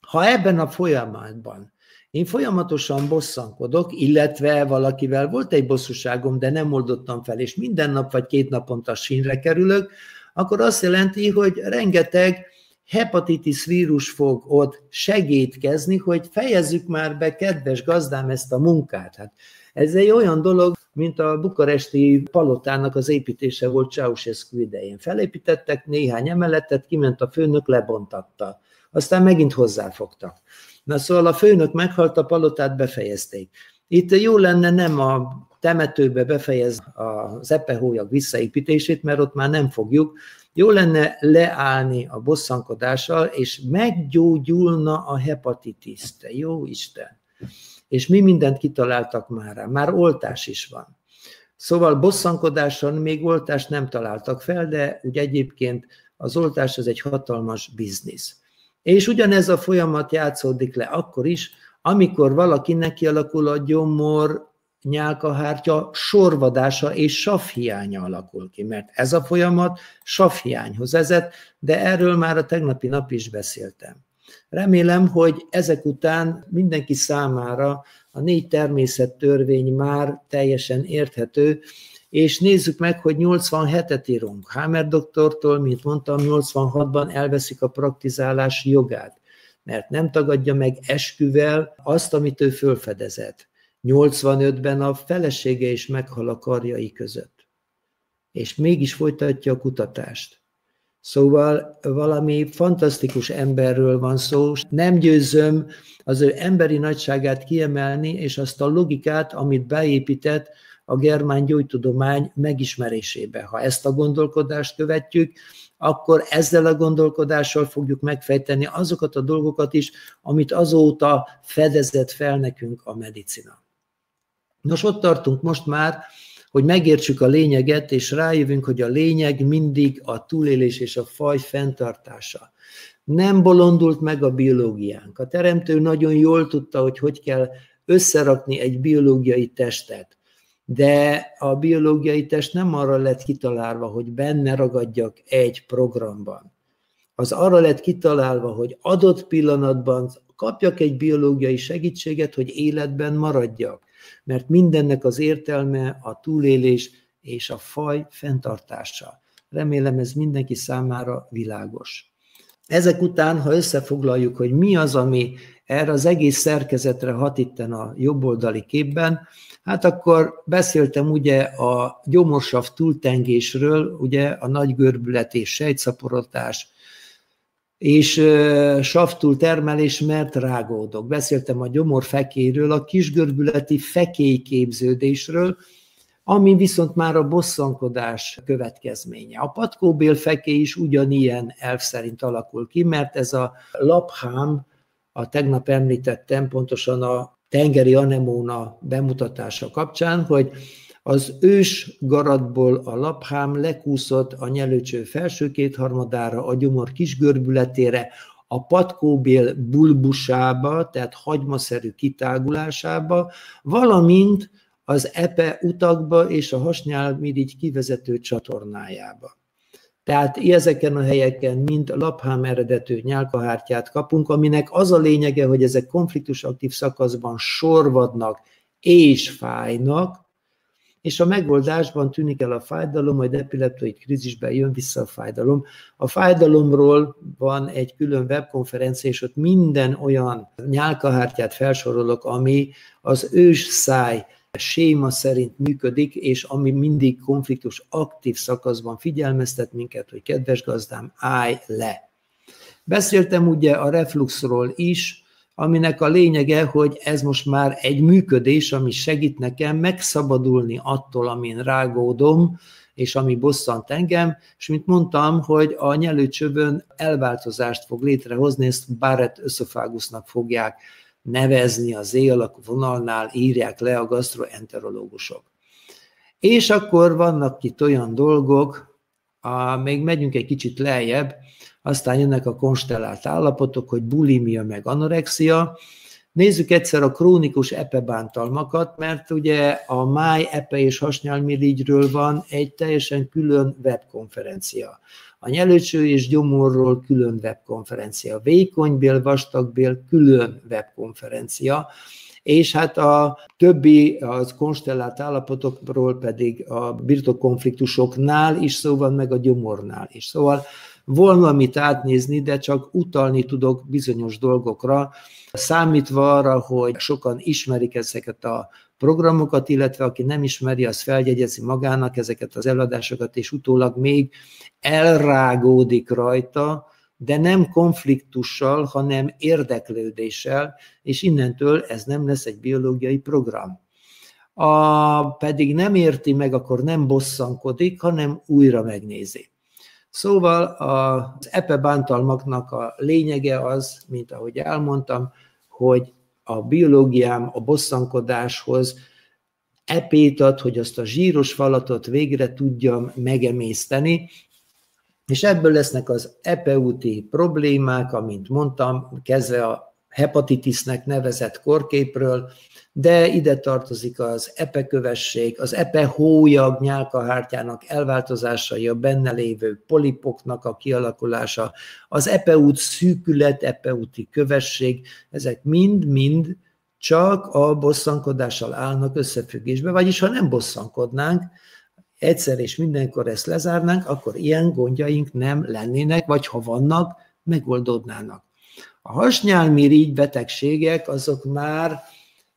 ha ebben a folyamatban én folyamatosan bosszankodok, illetve valakivel volt egy bosszúságom, de nem oldottam fel, és minden nap vagy két naponta sínre kerülök, akkor azt jelenti, hogy rengeteg hepatitis vírus fog ott segítkezni, hogy fejezzük már be, kedves gazdám, ezt a munkát. Hát ez egy olyan dolog, mint a bukaresti palotának az építése volt Ceausescu idején. Felépítettek néhány emeletet, kiment a főnök, lebontatta. Aztán megint hozzáfogtak. Na szóval a főnök meghalt, a palotát befejezték. Itt jó lenne nem a temetőbe befejez az epehólyag visszaépítését, mert ott már nem fogjuk, jó lenne leállni a bosszankodással, és meggyógyulna a hepatitis. Te jó Isten! És mi mindent kitaláltak már rá, már oltás is van. Szóval bosszankodáson még oltást nem találtak fel, de úgy egyébként az oltás az egy hatalmas biznisz. És ugyanez a folyamat játszódik le akkor is, amikor valakinek kialakul a gyomor nyálkahártya sorvadása és savhiánya alakul ki, mert ez a folyamat savhiányhoz vezet, de erről már a tegnapi nap is beszéltem. Remélem, hogy ezek után mindenki számára a négy természettörvény már teljesen érthető, és nézzük meg, hogy 87-et írunk. Hammer doktortól, mint mondtam, 86-ban elveszik a praktizálás jogát, mert nem tagadja meg esküvel azt, amit ő fölfedezett. 85-ben a felesége is meghal a karjai között. És mégis folytatja a kutatást. Szóval valami fantasztikus emberről van szó, nem győzöm az ő emberi nagyságát kiemelni, és azt a logikát, amit beépített a germán gyógytudomány megismerésébe. Ha ezt a gondolkodást követjük, akkor ezzel a gondolkodással fogjuk megfejteni azokat a dolgokat is, amit azóta fedezett fel nekünk a medicina. Nos, ott tartunk most már, hogy megértsük a lényeget, és rájövünk, hogy a lényeg mindig a túlélés és a faj fenntartása. Nem bolondult meg a biológiánk. A teremtő nagyon jól tudta, hogy hogy kell összerakni egy biológiai testet. De a biológiai test nem arra lett kitalálva, hogy benne ragadjak egy programban. Az arra lett kitalálva, hogy adott pillanatban kapjak egy biológiai segítséget, hogy életben maradjak mert mindennek az értelme a túlélés és a faj fenntartása. Remélem ez mindenki számára világos. Ezek után, ha összefoglaljuk, hogy mi az, ami erre az egész szerkezetre hat itten a jobboldali képben, hát akkor beszéltem ugye a gyomorsav túltengésről, ugye a nagy görbület és sejtszaporodás, és savtul termelés, mert rágódok. Beszéltem a gyomorfekéről, a kisgörbületi fekélyképződésről, ami viszont már a bosszankodás következménye. A patkóbél feké is ugyanilyen elv szerint alakul ki, mert ez a laphám, a tegnap említettem, pontosan a tengeri anemóna bemutatása kapcsán, hogy az ős garatból a laphám lekúszott a nyelőcső felső kétharmadára, a gyomor kis görbületére, a patkóbél bulbusába, tehát hagymaszerű kitágulásába, valamint az epe utakba és a hasnyálmirigy kivezető csatornájába. Tehát ezeken a helyeken mind laphám eredetű nyálkahártyát kapunk, aminek az a lényege, hogy ezek konfliktus aktív szakaszban sorvadnak és fájnak, és a megoldásban tűnik el a fájdalom, majd epileptoid krízisben jön vissza a fájdalom. A fájdalomról van egy külön webkonferencia, és ott minden olyan nyálkahártyát felsorolok, ami az ős száj séma szerint működik, és ami mindig konfliktus aktív szakaszban figyelmeztet minket, hogy kedves gazdám, állj le. Beszéltem ugye a refluxról is, aminek a lényege, hogy ez most már egy működés, ami segít nekem megszabadulni attól, amin rágódom, és ami bosszant engem, és mint mondtam, hogy a nyelőcsövön elváltozást fog létrehozni, ezt Barrett összofágusznak fogják nevezni az Z alakú vonalnál, írják le a gastroenterológusok. És akkor vannak itt olyan dolgok, a, még megyünk egy kicsit lejjebb, aztán jönnek a konstellált állapotok, hogy bulimia meg anorexia. Nézzük egyszer a krónikus epebántalmakat, mert ugye a máj, epe és hasnyálmirigyről van egy teljesen külön webkonferencia. A nyelőcső és gyomorról külön webkonferencia, vékonybél, vastagbél külön webkonferencia, és hát a többi az konstellált állapotokról pedig a birtokkonfliktusoknál is szó van, meg a gyomornál is. Szóval volna mit átnézni, de csak utalni tudok bizonyos dolgokra, számítva arra, hogy sokan ismerik ezeket a programokat, illetve aki nem ismeri, az feljegyezi magának ezeket az eladásokat, és utólag még elrágódik rajta, de nem konfliktussal, hanem érdeklődéssel, és innentől ez nem lesz egy biológiai program. A pedig nem érti meg, akkor nem bosszankodik, hanem újra megnézi. Szóval az epe bántalmaknak a lényege az, mint ahogy elmondtam, hogy a biológiám a bosszankodáshoz epét ad, hogy azt a zsíros falatot végre tudjam megemészteni, és ebből lesznek az epeuti problémák, amint mondtam, kezdve a hepatitisnek nevezett korképről, de ide tartozik az epekövesség, az epehólyag nyálkahártyának elváltozásai, a benne lévő polipoknak a kialakulása, az epeút szűkület, epeúti kövesség, ezek mind-mind csak a bosszankodással állnak összefüggésbe, vagyis ha nem bosszankodnánk, egyszer és mindenkor ezt lezárnánk, akkor ilyen gondjaink nem lennének, vagy ha vannak, megoldódnának. A hasnyálmirigy betegségek azok már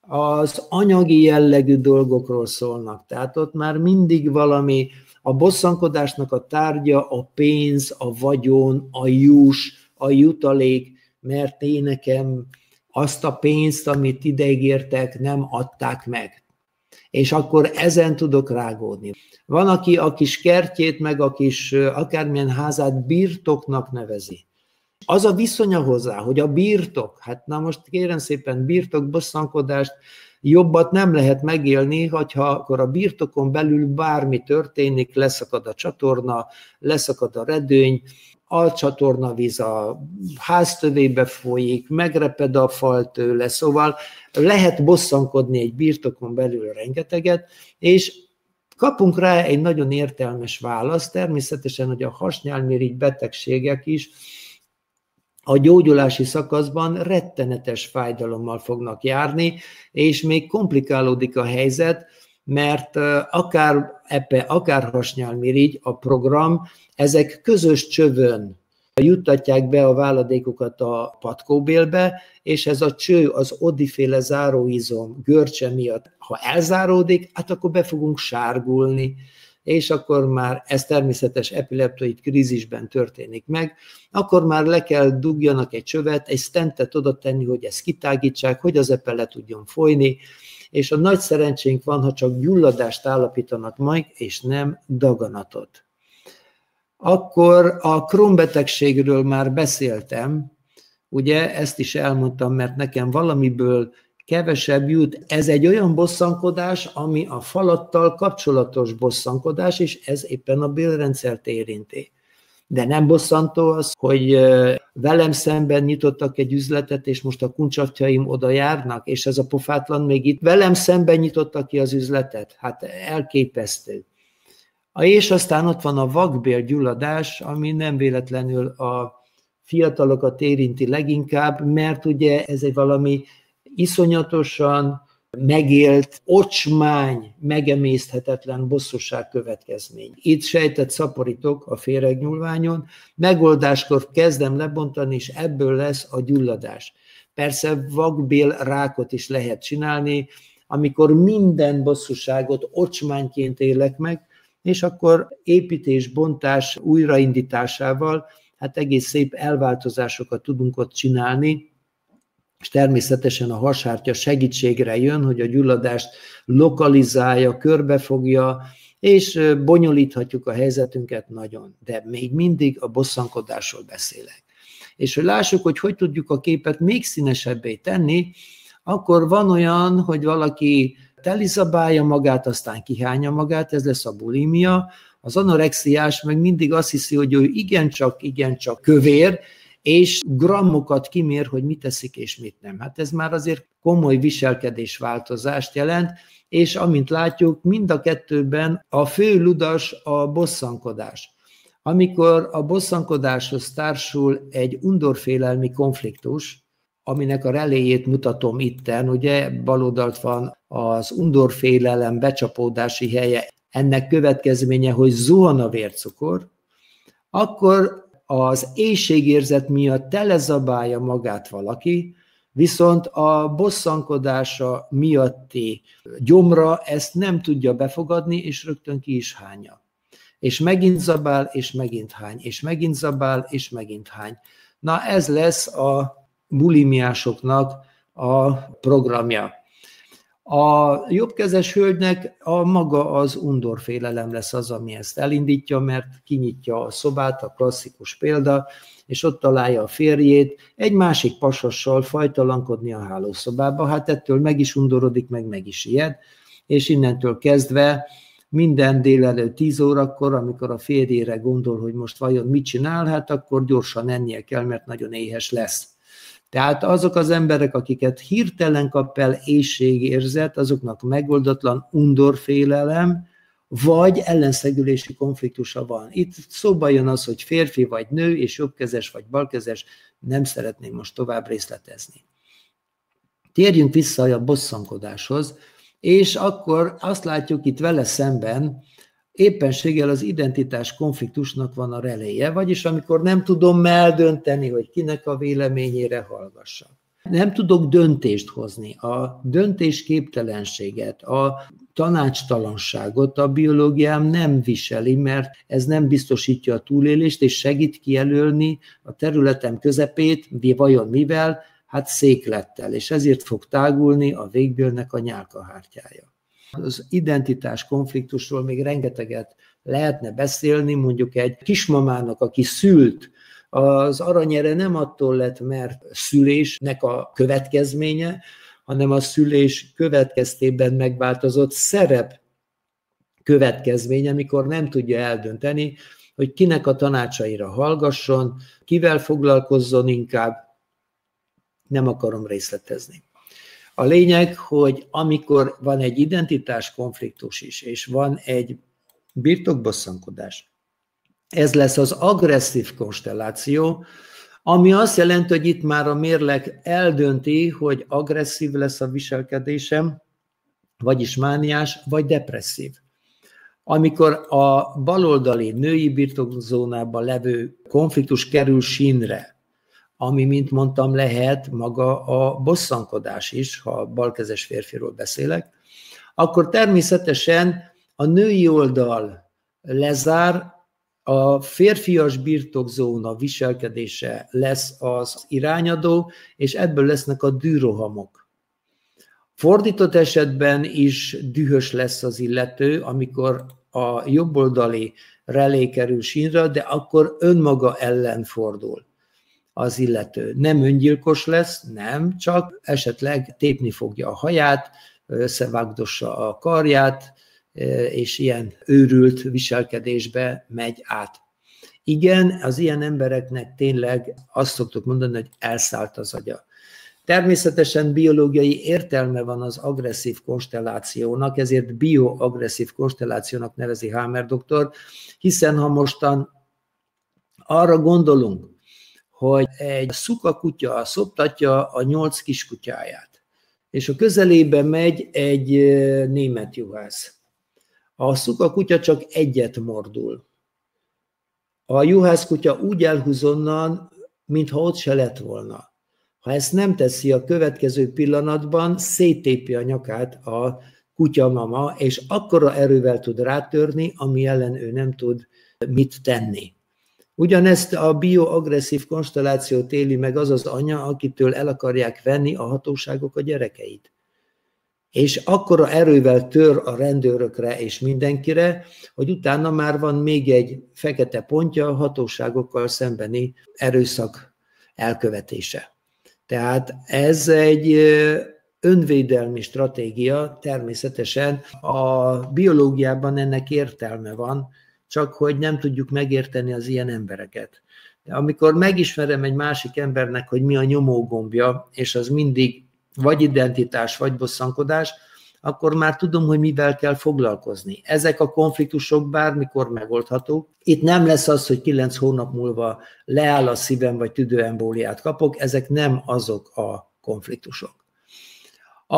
az anyagi jellegű dolgokról szólnak. Tehát ott már mindig valami, a bosszankodásnak a tárgya a pénz, a vagyon, a jús, a jutalék, mert én nekem azt a pénzt, amit ideigértek, nem adták meg. És akkor ezen tudok rágódni. Van, aki a kis kertjét, meg a kis akármilyen házát birtoknak nevezi. Az a viszonya hozzá, hogy a birtok, hát na most kérem szépen, birtok bosszankodást jobbat nem lehet megélni, hogyha akkor a birtokon belül bármi történik, leszakad a csatorna, leszakad a redőny, a csatornavíz a háztövébe folyik, megreped a fal tőle, szóval lehet bosszankodni egy birtokon belül rengeteget, és kapunk rá egy nagyon értelmes választ, természetesen, hogy a hasnyálmirigy betegségek is a gyógyulási szakaszban rettenetes fájdalommal fognak járni, és még komplikálódik a helyzet, mert akár epe, akár hasnyálmirigy, a program, ezek közös csövön juttatják be a váladékokat a patkóbélbe, és ez a cső az odiféle záróizom görcse miatt, ha elzáródik, hát akkor be fogunk sárgulni, és akkor már ez természetes epileptoid krízisben történik meg, akkor már le kell dugjanak egy csövet, egy stentet oda tenni, hogy ezt kitágítsák, hogy az epe le tudjon folyni, és a nagy szerencsénk van, ha csak gyulladást állapítanak majd, és nem daganatot. Akkor a krónbetegségről már beszéltem, ugye ezt is elmondtam, mert nekem valamiből kevesebb jut. Ez egy olyan bosszankodás, ami a falattal kapcsolatos bosszankodás, és ez éppen a bélrendszert érinti. De nem bosszantó az, hogy velem szemben nyitottak egy üzletet, és most a kuncsatjaim oda járnak, és ez a pofátlan még itt velem szemben nyitottak ki az üzletet. Hát elképesztő. És aztán ott van a vakbélgyulladás, ami nem véletlenül a fiatalokat érinti leginkább, mert ugye ez egy valami iszonyatosan megélt, ocsmány, megemészthetetlen bosszúság következmény. Itt sejtett szaporítok a féregnyúlványon, megoldáskor kezdem lebontani, és ebből lesz a gyulladás. Persze vakbél rákot is lehet csinálni, amikor minden bosszúságot ocsmányként élek meg, és akkor építés, bontás újraindításával hát egész szép elváltozásokat tudunk ott csinálni, és természetesen a hasártya segítségre jön, hogy a gyulladást lokalizálja, körbefogja, és bonyolíthatjuk a helyzetünket nagyon. De még mindig a bosszankodásról beszélek. És hogy lássuk, hogy hogy tudjuk a képet még színesebbé tenni, akkor van olyan, hogy valaki telizabálja magát, aztán kihányja magát, ez lesz a bulimia, az anorexiás meg mindig azt hiszi, hogy ő igencsak, igencsak kövér, és grammokat kimér, hogy mit teszik és mit nem. Hát ez már azért komoly viselkedésváltozást jelent, és amint látjuk, mind a kettőben a fő ludas a bosszankodás. Amikor a bosszankodáshoz társul egy undorfélelmi konfliktus, aminek a reléjét mutatom itten, ugye baloldalt van az undorfélelem becsapódási helye, ennek következménye, hogy zuhan a vércukor, akkor az éjségérzet miatt telezabálja magát valaki, viszont a bosszankodása miatti gyomra ezt nem tudja befogadni, és rögtön ki is hánya. És megint zabál, és megint hány, és megint zabál, és megint hány. Na ez lesz a bulimiásoknak a programja. A jobbkezes hölgynek a maga az undorfélelem lesz az, ami ezt elindítja, mert kinyitja a szobát, a klasszikus példa, és ott találja a férjét, egy másik pasassal fajtalankodni a hálószobába, hát ettől meg is undorodik, meg meg is ijed, és innentől kezdve minden délelőtt 10 órakor, amikor a férjére gondol, hogy most vajon mit csinál, hát akkor gyorsan ennie kell, mert nagyon éhes lesz. Tehát azok az emberek, akiket hirtelen kap el éjségérzet, azoknak megoldatlan undorfélelem, vagy ellenszegülési konfliktusa van. Itt szóba jön az, hogy férfi vagy nő, és jobbkezes vagy balkezes, nem szeretném most tovább részletezni. Térjünk vissza a bosszankodáshoz, és akkor azt látjuk itt vele szemben, éppenséggel az identitás konfliktusnak van a reléje, vagyis amikor nem tudom eldönteni, hogy kinek a véleményére hallgassak. Nem tudok döntést hozni. A döntésképtelenséget, a tanácstalanságot a biológiám nem viseli, mert ez nem biztosítja a túlélést, és segít kijelölni a területem közepét, vajon mivel, hát széklettel, és ezért fog tágulni a végbélnek a nyálkahártyája. Az identitás konfliktusról még rengeteget lehetne beszélni, mondjuk egy kismamának, aki szült, az aranyere nem attól lett, mert szülésnek a következménye, hanem a szülés következtében megváltozott szerep következménye, amikor nem tudja eldönteni, hogy kinek a tanácsaira hallgasson, kivel foglalkozzon inkább, nem akarom részletezni. A lényeg, hogy amikor van egy identitás konfliktus is, és van egy birtokbosszankodás, ez lesz az agresszív konstelláció, ami azt jelenti, hogy itt már a mérleg eldönti, hogy agresszív lesz a viselkedésem, vagyis mániás, vagy depresszív. Amikor a baloldali női birtokzónában levő konfliktus kerül sínre, ami, mint mondtam, lehet maga a bosszankodás is, ha balkezes férfiról beszélek, akkor természetesen a női oldal lezár, a férfias birtokzóna viselkedése lesz az irányadó, és ebből lesznek a dűrohamok. Fordított esetben is dühös lesz az illető, amikor a jobboldali relé kerül sínra, de akkor önmaga ellen fordul az illető. Nem öngyilkos lesz, nem, csak esetleg tépni fogja a haját, összevágdossa a karját, és ilyen őrült viselkedésbe megy át. Igen, az ilyen embereknek tényleg azt szoktuk mondani, hogy elszállt az agya. Természetesen biológiai értelme van az agresszív konstellációnak, ezért bioagresszív konstellációnak nevezi Hammer doktor, hiszen ha mostan arra gondolunk, hogy egy szuka kutya szoptatja a nyolc kiskutyáját, és a közelébe megy egy német juhász. A szuka kutya csak egyet mordul. A juhász kutya úgy elhúz onnan, mintha ott se lett volna. Ha ezt nem teszi a következő pillanatban, széttépi a nyakát a kutyamama, és akkora erővel tud rátörni, ami ellen ő nem tud mit tenni. Ugyanezt a bioagresszív konstellációt éli meg az az anya, akitől el akarják venni a hatóságok a gyerekeit. És akkora erővel tör a rendőrökre és mindenkire, hogy utána már van még egy fekete pontja a hatóságokkal szembeni erőszak elkövetése. Tehát ez egy önvédelmi stratégia, természetesen a biológiában ennek értelme van, csak hogy nem tudjuk megérteni az ilyen embereket. Amikor megismerem egy másik embernek, hogy mi a nyomógombja, és az mindig vagy identitás, vagy bosszankodás, akkor már tudom, hogy mivel kell foglalkozni. Ezek a konfliktusok bármikor megoldhatók. Itt nem lesz az, hogy kilenc hónap múlva leáll a szívem, vagy tüdőembóliát kapok, ezek nem azok a konfliktusok. A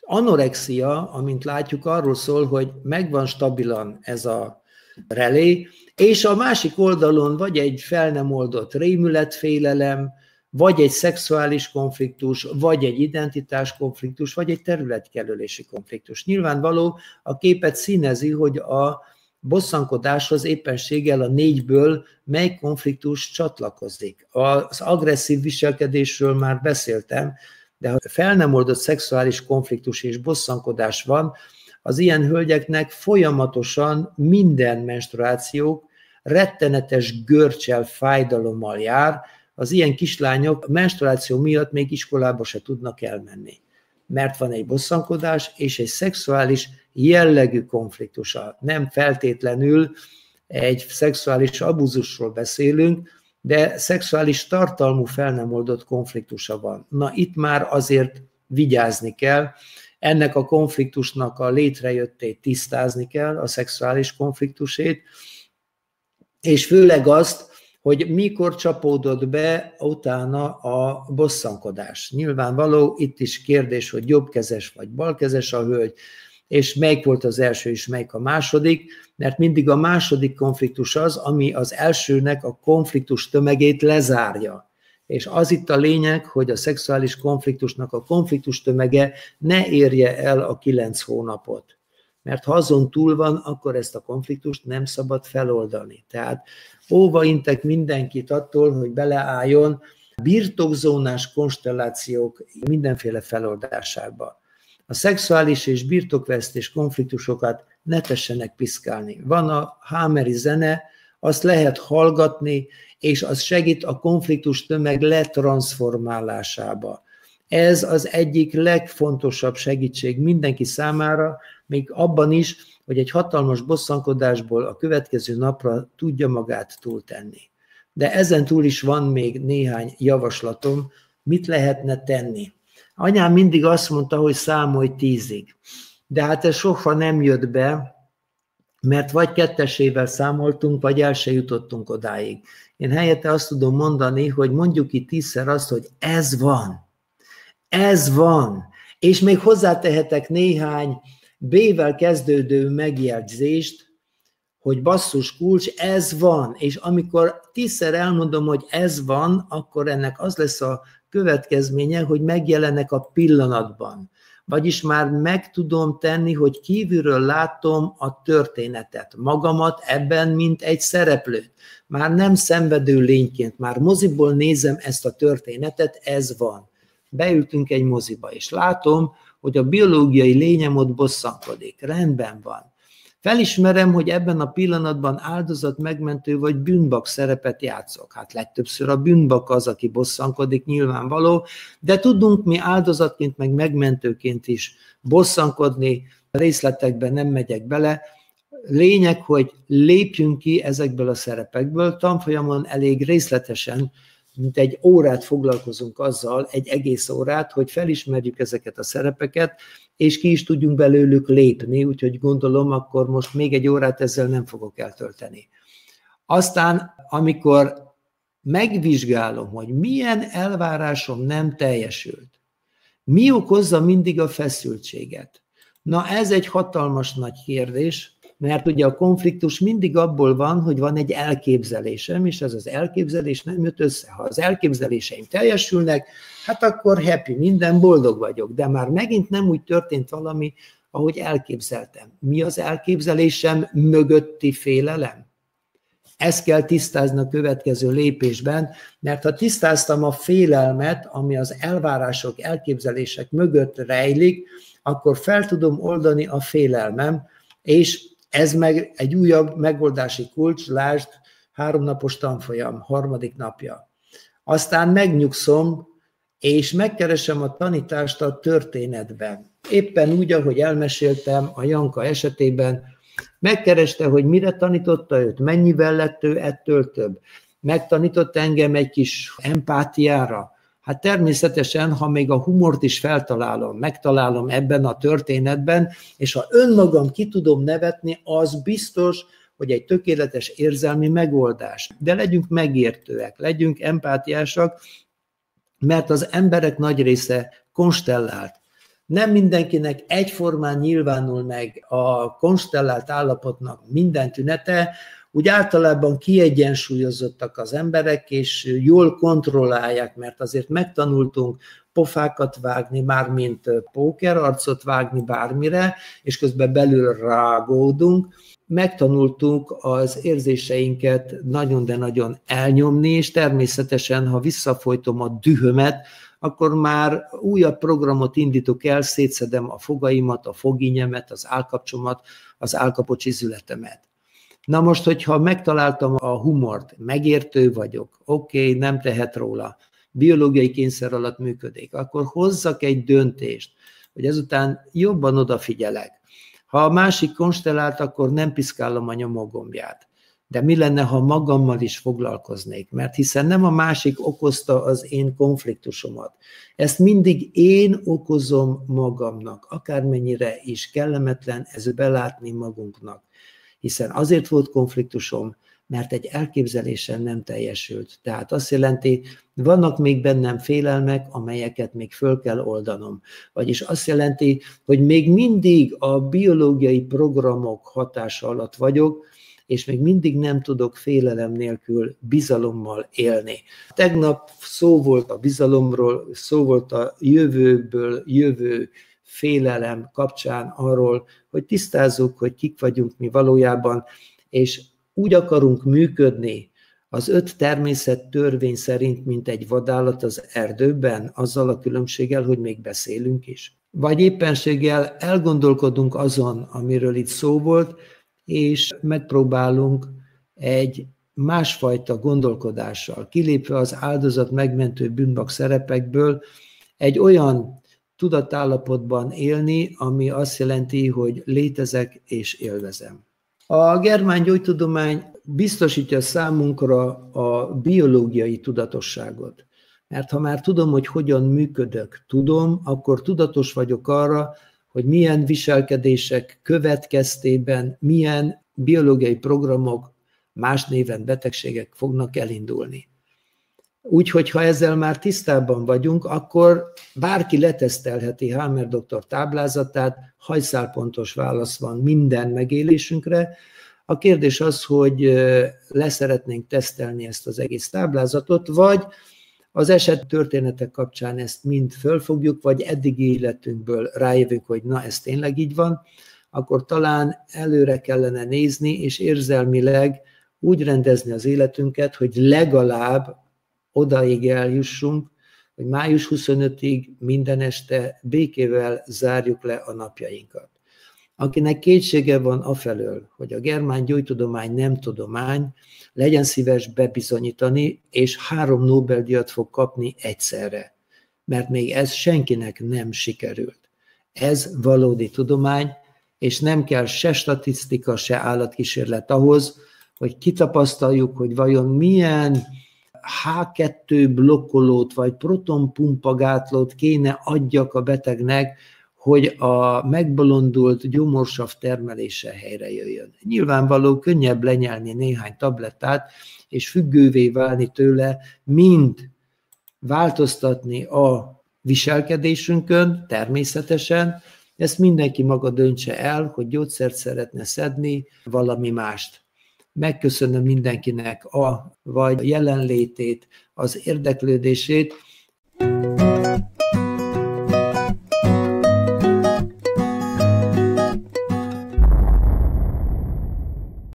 anorexia, amint látjuk, arról szól, hogy megvan stabilan ez a relé, és a másik oldalon vagy egy fel nem oldott rémületfélelem, vagy egy szexuális konfliktus, vagy egy identitás konfliktus, vagy egy területkerülési konfliktus. Nyilvánvaló a képet színezi, hogy a bosszankodáshoz éppenséggel a négyből mely konfliktus csatlakozik. Az agresszív viselkedésről már beszéltem, De ha fel nem oldott szexuális konfliktus és bosszankodás van, az ilyen hölgyeknek folyamatosan minden menstruációk rettenetes görcsel, fájdalommal jár, az ilyen kislányok menstruáció miatt még iskolába se tudnak elmenni. Mert van egy bosszankodás és egy szexuális jellegű konfliktusa. Nem feltétlenül egy szexuális abúzusról beszélünk, de szexuális tartalmú fel nem oldott konfliktusa van. Na itt már azért vigyázni kell, ennek a konfliktusnak a létrejöttét tisztázni kell, a szexuális konfliktusét, és főleg azt, hogy mikor csapódott be utána a bosszankodás. Nyilvánvaló, itt is kérdés, hogy jobbkezes vagy balkezes a hölgy, és melyik volt az első és melyik a második, mert mindig a második konfliktus az, ami az elsőnek a konfliktus tömegét lezárja. És az itt a lényeg, hogy a szexuális konfliktusnak a konfliktus tömege ne érje el a kilenc hónapot. Mert ha azon túl van, akkor ezt a konfliktust nem szabad feloldani. Tehát óva intek mindenkit attól, hogy beleálljon birtokzónás konstellációk mindenféle feloldásába. A szexuális és birtokvesztés konfliktusokat ne tessenek piszkálni. Van a hámeri zene, azt lehet hallgatni, és az segít a konfliktus tömeg letransformálásába. Ez az egyik legfontosabb segítség mindenki számára, még abban is, hogy egy hatalmas bosszankodásból a következő napra tudja magát túltenni. De ezen túl is van még néhány javaslatom, mit lehetne tenni. Anyám mindig azt mondta, hogy számolj tízig. De hát ez soha nem jött be, mert vagy kettesével számoltunk, vagy el se jutottunk odáig. Én helyette azt tudom mondani, hogy mondjuk ki tízszer azt, hogy ez van. Ez van. És még hozzátehetek néhány B-vel kezdődő megjegyzést, hogy basszus kulcs, ez van, és amikor tízszer elmondom, hogy ez van, akkor ennek az lesz a következménye, hogy megjelenek a pillanatban. Vagyis már meg tudom tenni, hogy kívülről látom a történetet, magamat ebben, mint egy szereplőt. Már nem szenvedő lényként, már moziból nézem ezt a történetet, ez van. Beültünk egy moziba, és látom, hogy a biológiai lényem ott bosszankodik. Rendben van. Felismerem, hogy ebben a pillanatban áldozat megmentő vagy bűnbak szerepet játszok. Hát legtöbbször a bűnbak az, aki bosszankodik, nyilvánvaló, de tudunk mi áldozatként, meg megmentőként is bosszankodni, részletekben nem megyek bele. Lényeg, hogy lépjünk ki ezekből a szerepekből, tanfolyamon elég részletesen mint egy órát foglalkozunk azzal, egy egész órát, hogy felismerjük ezeket a szerepeket, és ki is tudjunk belőlük lépni, úgyhogy gondolom, akkor most még egy órát ezzel nem fogok eltölteni. Aztán, amikor megvizsgálom, hogy milyen elvárásom nem teljesült, mi okozza mindig a feszültséget? Na ez egy hatalmas nagy kérdés, mert ugye a konfliktus mindig abból van, hogy van egy elképzelésem, és ez az elképzelés nem jött össze. Ha az elképzeléseim teljesülnek, hát akkor happy, minden boldog vagyok, de már megint nem úgy történt valami, ahogy elképzeltem. Mi az elképzelésem mögötti félelem? Ezt kell tisztázni a következő lépésben, mert ha tisztáztam a félelmet, ami az elvárások, elképzelések mögött rejlik, akkor fel tudom oldani a félelmem, és ez meg egy újabb megoldási kulcs, lásd, háromnapos tanfolyam, harmadik napja. Aztán megnyugszom, és megkeresem a tanítást a történetben. Éppen úgy, ahogy elmeséltem a Janka esetében, megkereste, hogy mire tanította őt, mennyivel lett ő ettől több. Megtanított engem egy kis empátiára, Hát természetesen, ha még a humort is feltalálom, megtalálom ebben a történetben, és ha önmagam ki tudom nevetni, az biztos, hogy egy tökéletes érzelmi megoldás. De legyünk megértőek, legyünk empátiásak, mert az emberek nagy része konstellált. Nem mindenkinek egyformán nyilvánul meg a konstellált állapotnak minden tünete, úgy általában kiegyensúlyozottak az emberek, és jól kontrollálják, mert azért megtanultunk pofákat vágni, mármint pókerarcot vágni bármire, és közben belül rágódunk, megtanultunk az érzéseinket nagyon, de nagyon elnyomni, és természetesen, ha visszafolytom a dühömet, akkor már újabb programot indítok el, szétszedem a fogaimat, a foginyemet, az állkapcsomat, az állkapocs. Na most, hogyha megtaláltam a humort, megértő vagyok, oké, okay, nem tehet róla, biológiai kényszer alatt működik, akkor hozzak egy döntést, hogy ezután jobban odafigyelek. Ha a másik konstellált, akkor nem piszkálom a nyomógombját. De mi lenne, ha magammal is foglalkoznék? Mert hiszen nem a másik okozta az én konfliktusomat. Ezt mindig én okozom magamnak, akármennyire is kellemetlen ez belátni magunknak. Hiszen azért volt konfliktusom, mert egy elképzelésen nem teljesült. Tehát azt jelenti, vannak még bennem félelmek, amelyeket még föl kell oldanom. Vagyis azt jelenti, hogy még mindig a biológiai programok hatása alatt vagyok, és még mindig nem tudok félelem nélkül bizalommal élni. Tegnap szó volt a bizalomról, szó volt a jövőből jövő félelem kapcsán arról, hogy tisztázzuk, hogy kik vagyunk mi valójában, és úgy akarunk működni az öt természet törvény szerint, mint egy vadállat az erdőben, azzal a különbséggel, hogy még beszélünk is. Vagy éppenséggel elgondolkodunk azon, amiről itt szó volt, és megpróbálunk egy másfajta gondolkodással, kilépve az áldozat megmentő bűnbak szerepekből, egy olyan tudatállapotban élni, ami azt jelenti, hogy létezek és élvezem. A germán gyógytudomány biztosítja számunkra a biológiai tudatosságot. Mert ha már tudom, hogy hogyan működök, tudom, akkor tudatos vagyok arra, hogy milyen viselkedések következtében milyen biológiai programok, más néven betegségek fognak elindulni. Úgyhogy ha ezzel már tisztában vagyunk, akkor bárki letesztelheti Hammer doktor táblázatát, hajszálpontos válasz van minden megélésünkre. A kérdés az, hogy leszeretnénk tesztelni ezt az egész táblázatot, vagy az eset történetek kapcsán ezt mind fölfogjuk, vagy eddigi életünkből rájövünk, hogy na, ez tényleg így van, akkor talán előre kellene nézni, és érzelmileg úgy rendezni az életünket, hogy legalább odaig eljussunk, hogy május 25-ig minden este békével zárjuk le a napjainkat. Akinek kétsége van afelől, hogy a germán gyógytudomány nem tudomány, legyen szíves bebizonyítani, és három Nobel-díjat fog kapni egyszerre, mert még ez senkinek nem sikerült. Ez valódi tudomány, és nem kell se statisztika, se állatkísérlet ahhoz, hogy kitapasztaljuk, hogy vajon milyen H2 blokkolót vagy protonpumpagátlót kéne adjak a betegnek, hogy a megbolondult gyomorsav termelése helyre jöjjön. Nyilvánvaló könnyebb lenyelni néhány tablettát, és függővé válni tőle, mind változtatni a viselkedésünkön természetesen, ezt mindenki maga döntse el, hogy gyógyszert szeretne szedni, valami mást. Megköszönöm mindenkinek a vagy jelenlétét, az érdeklődését,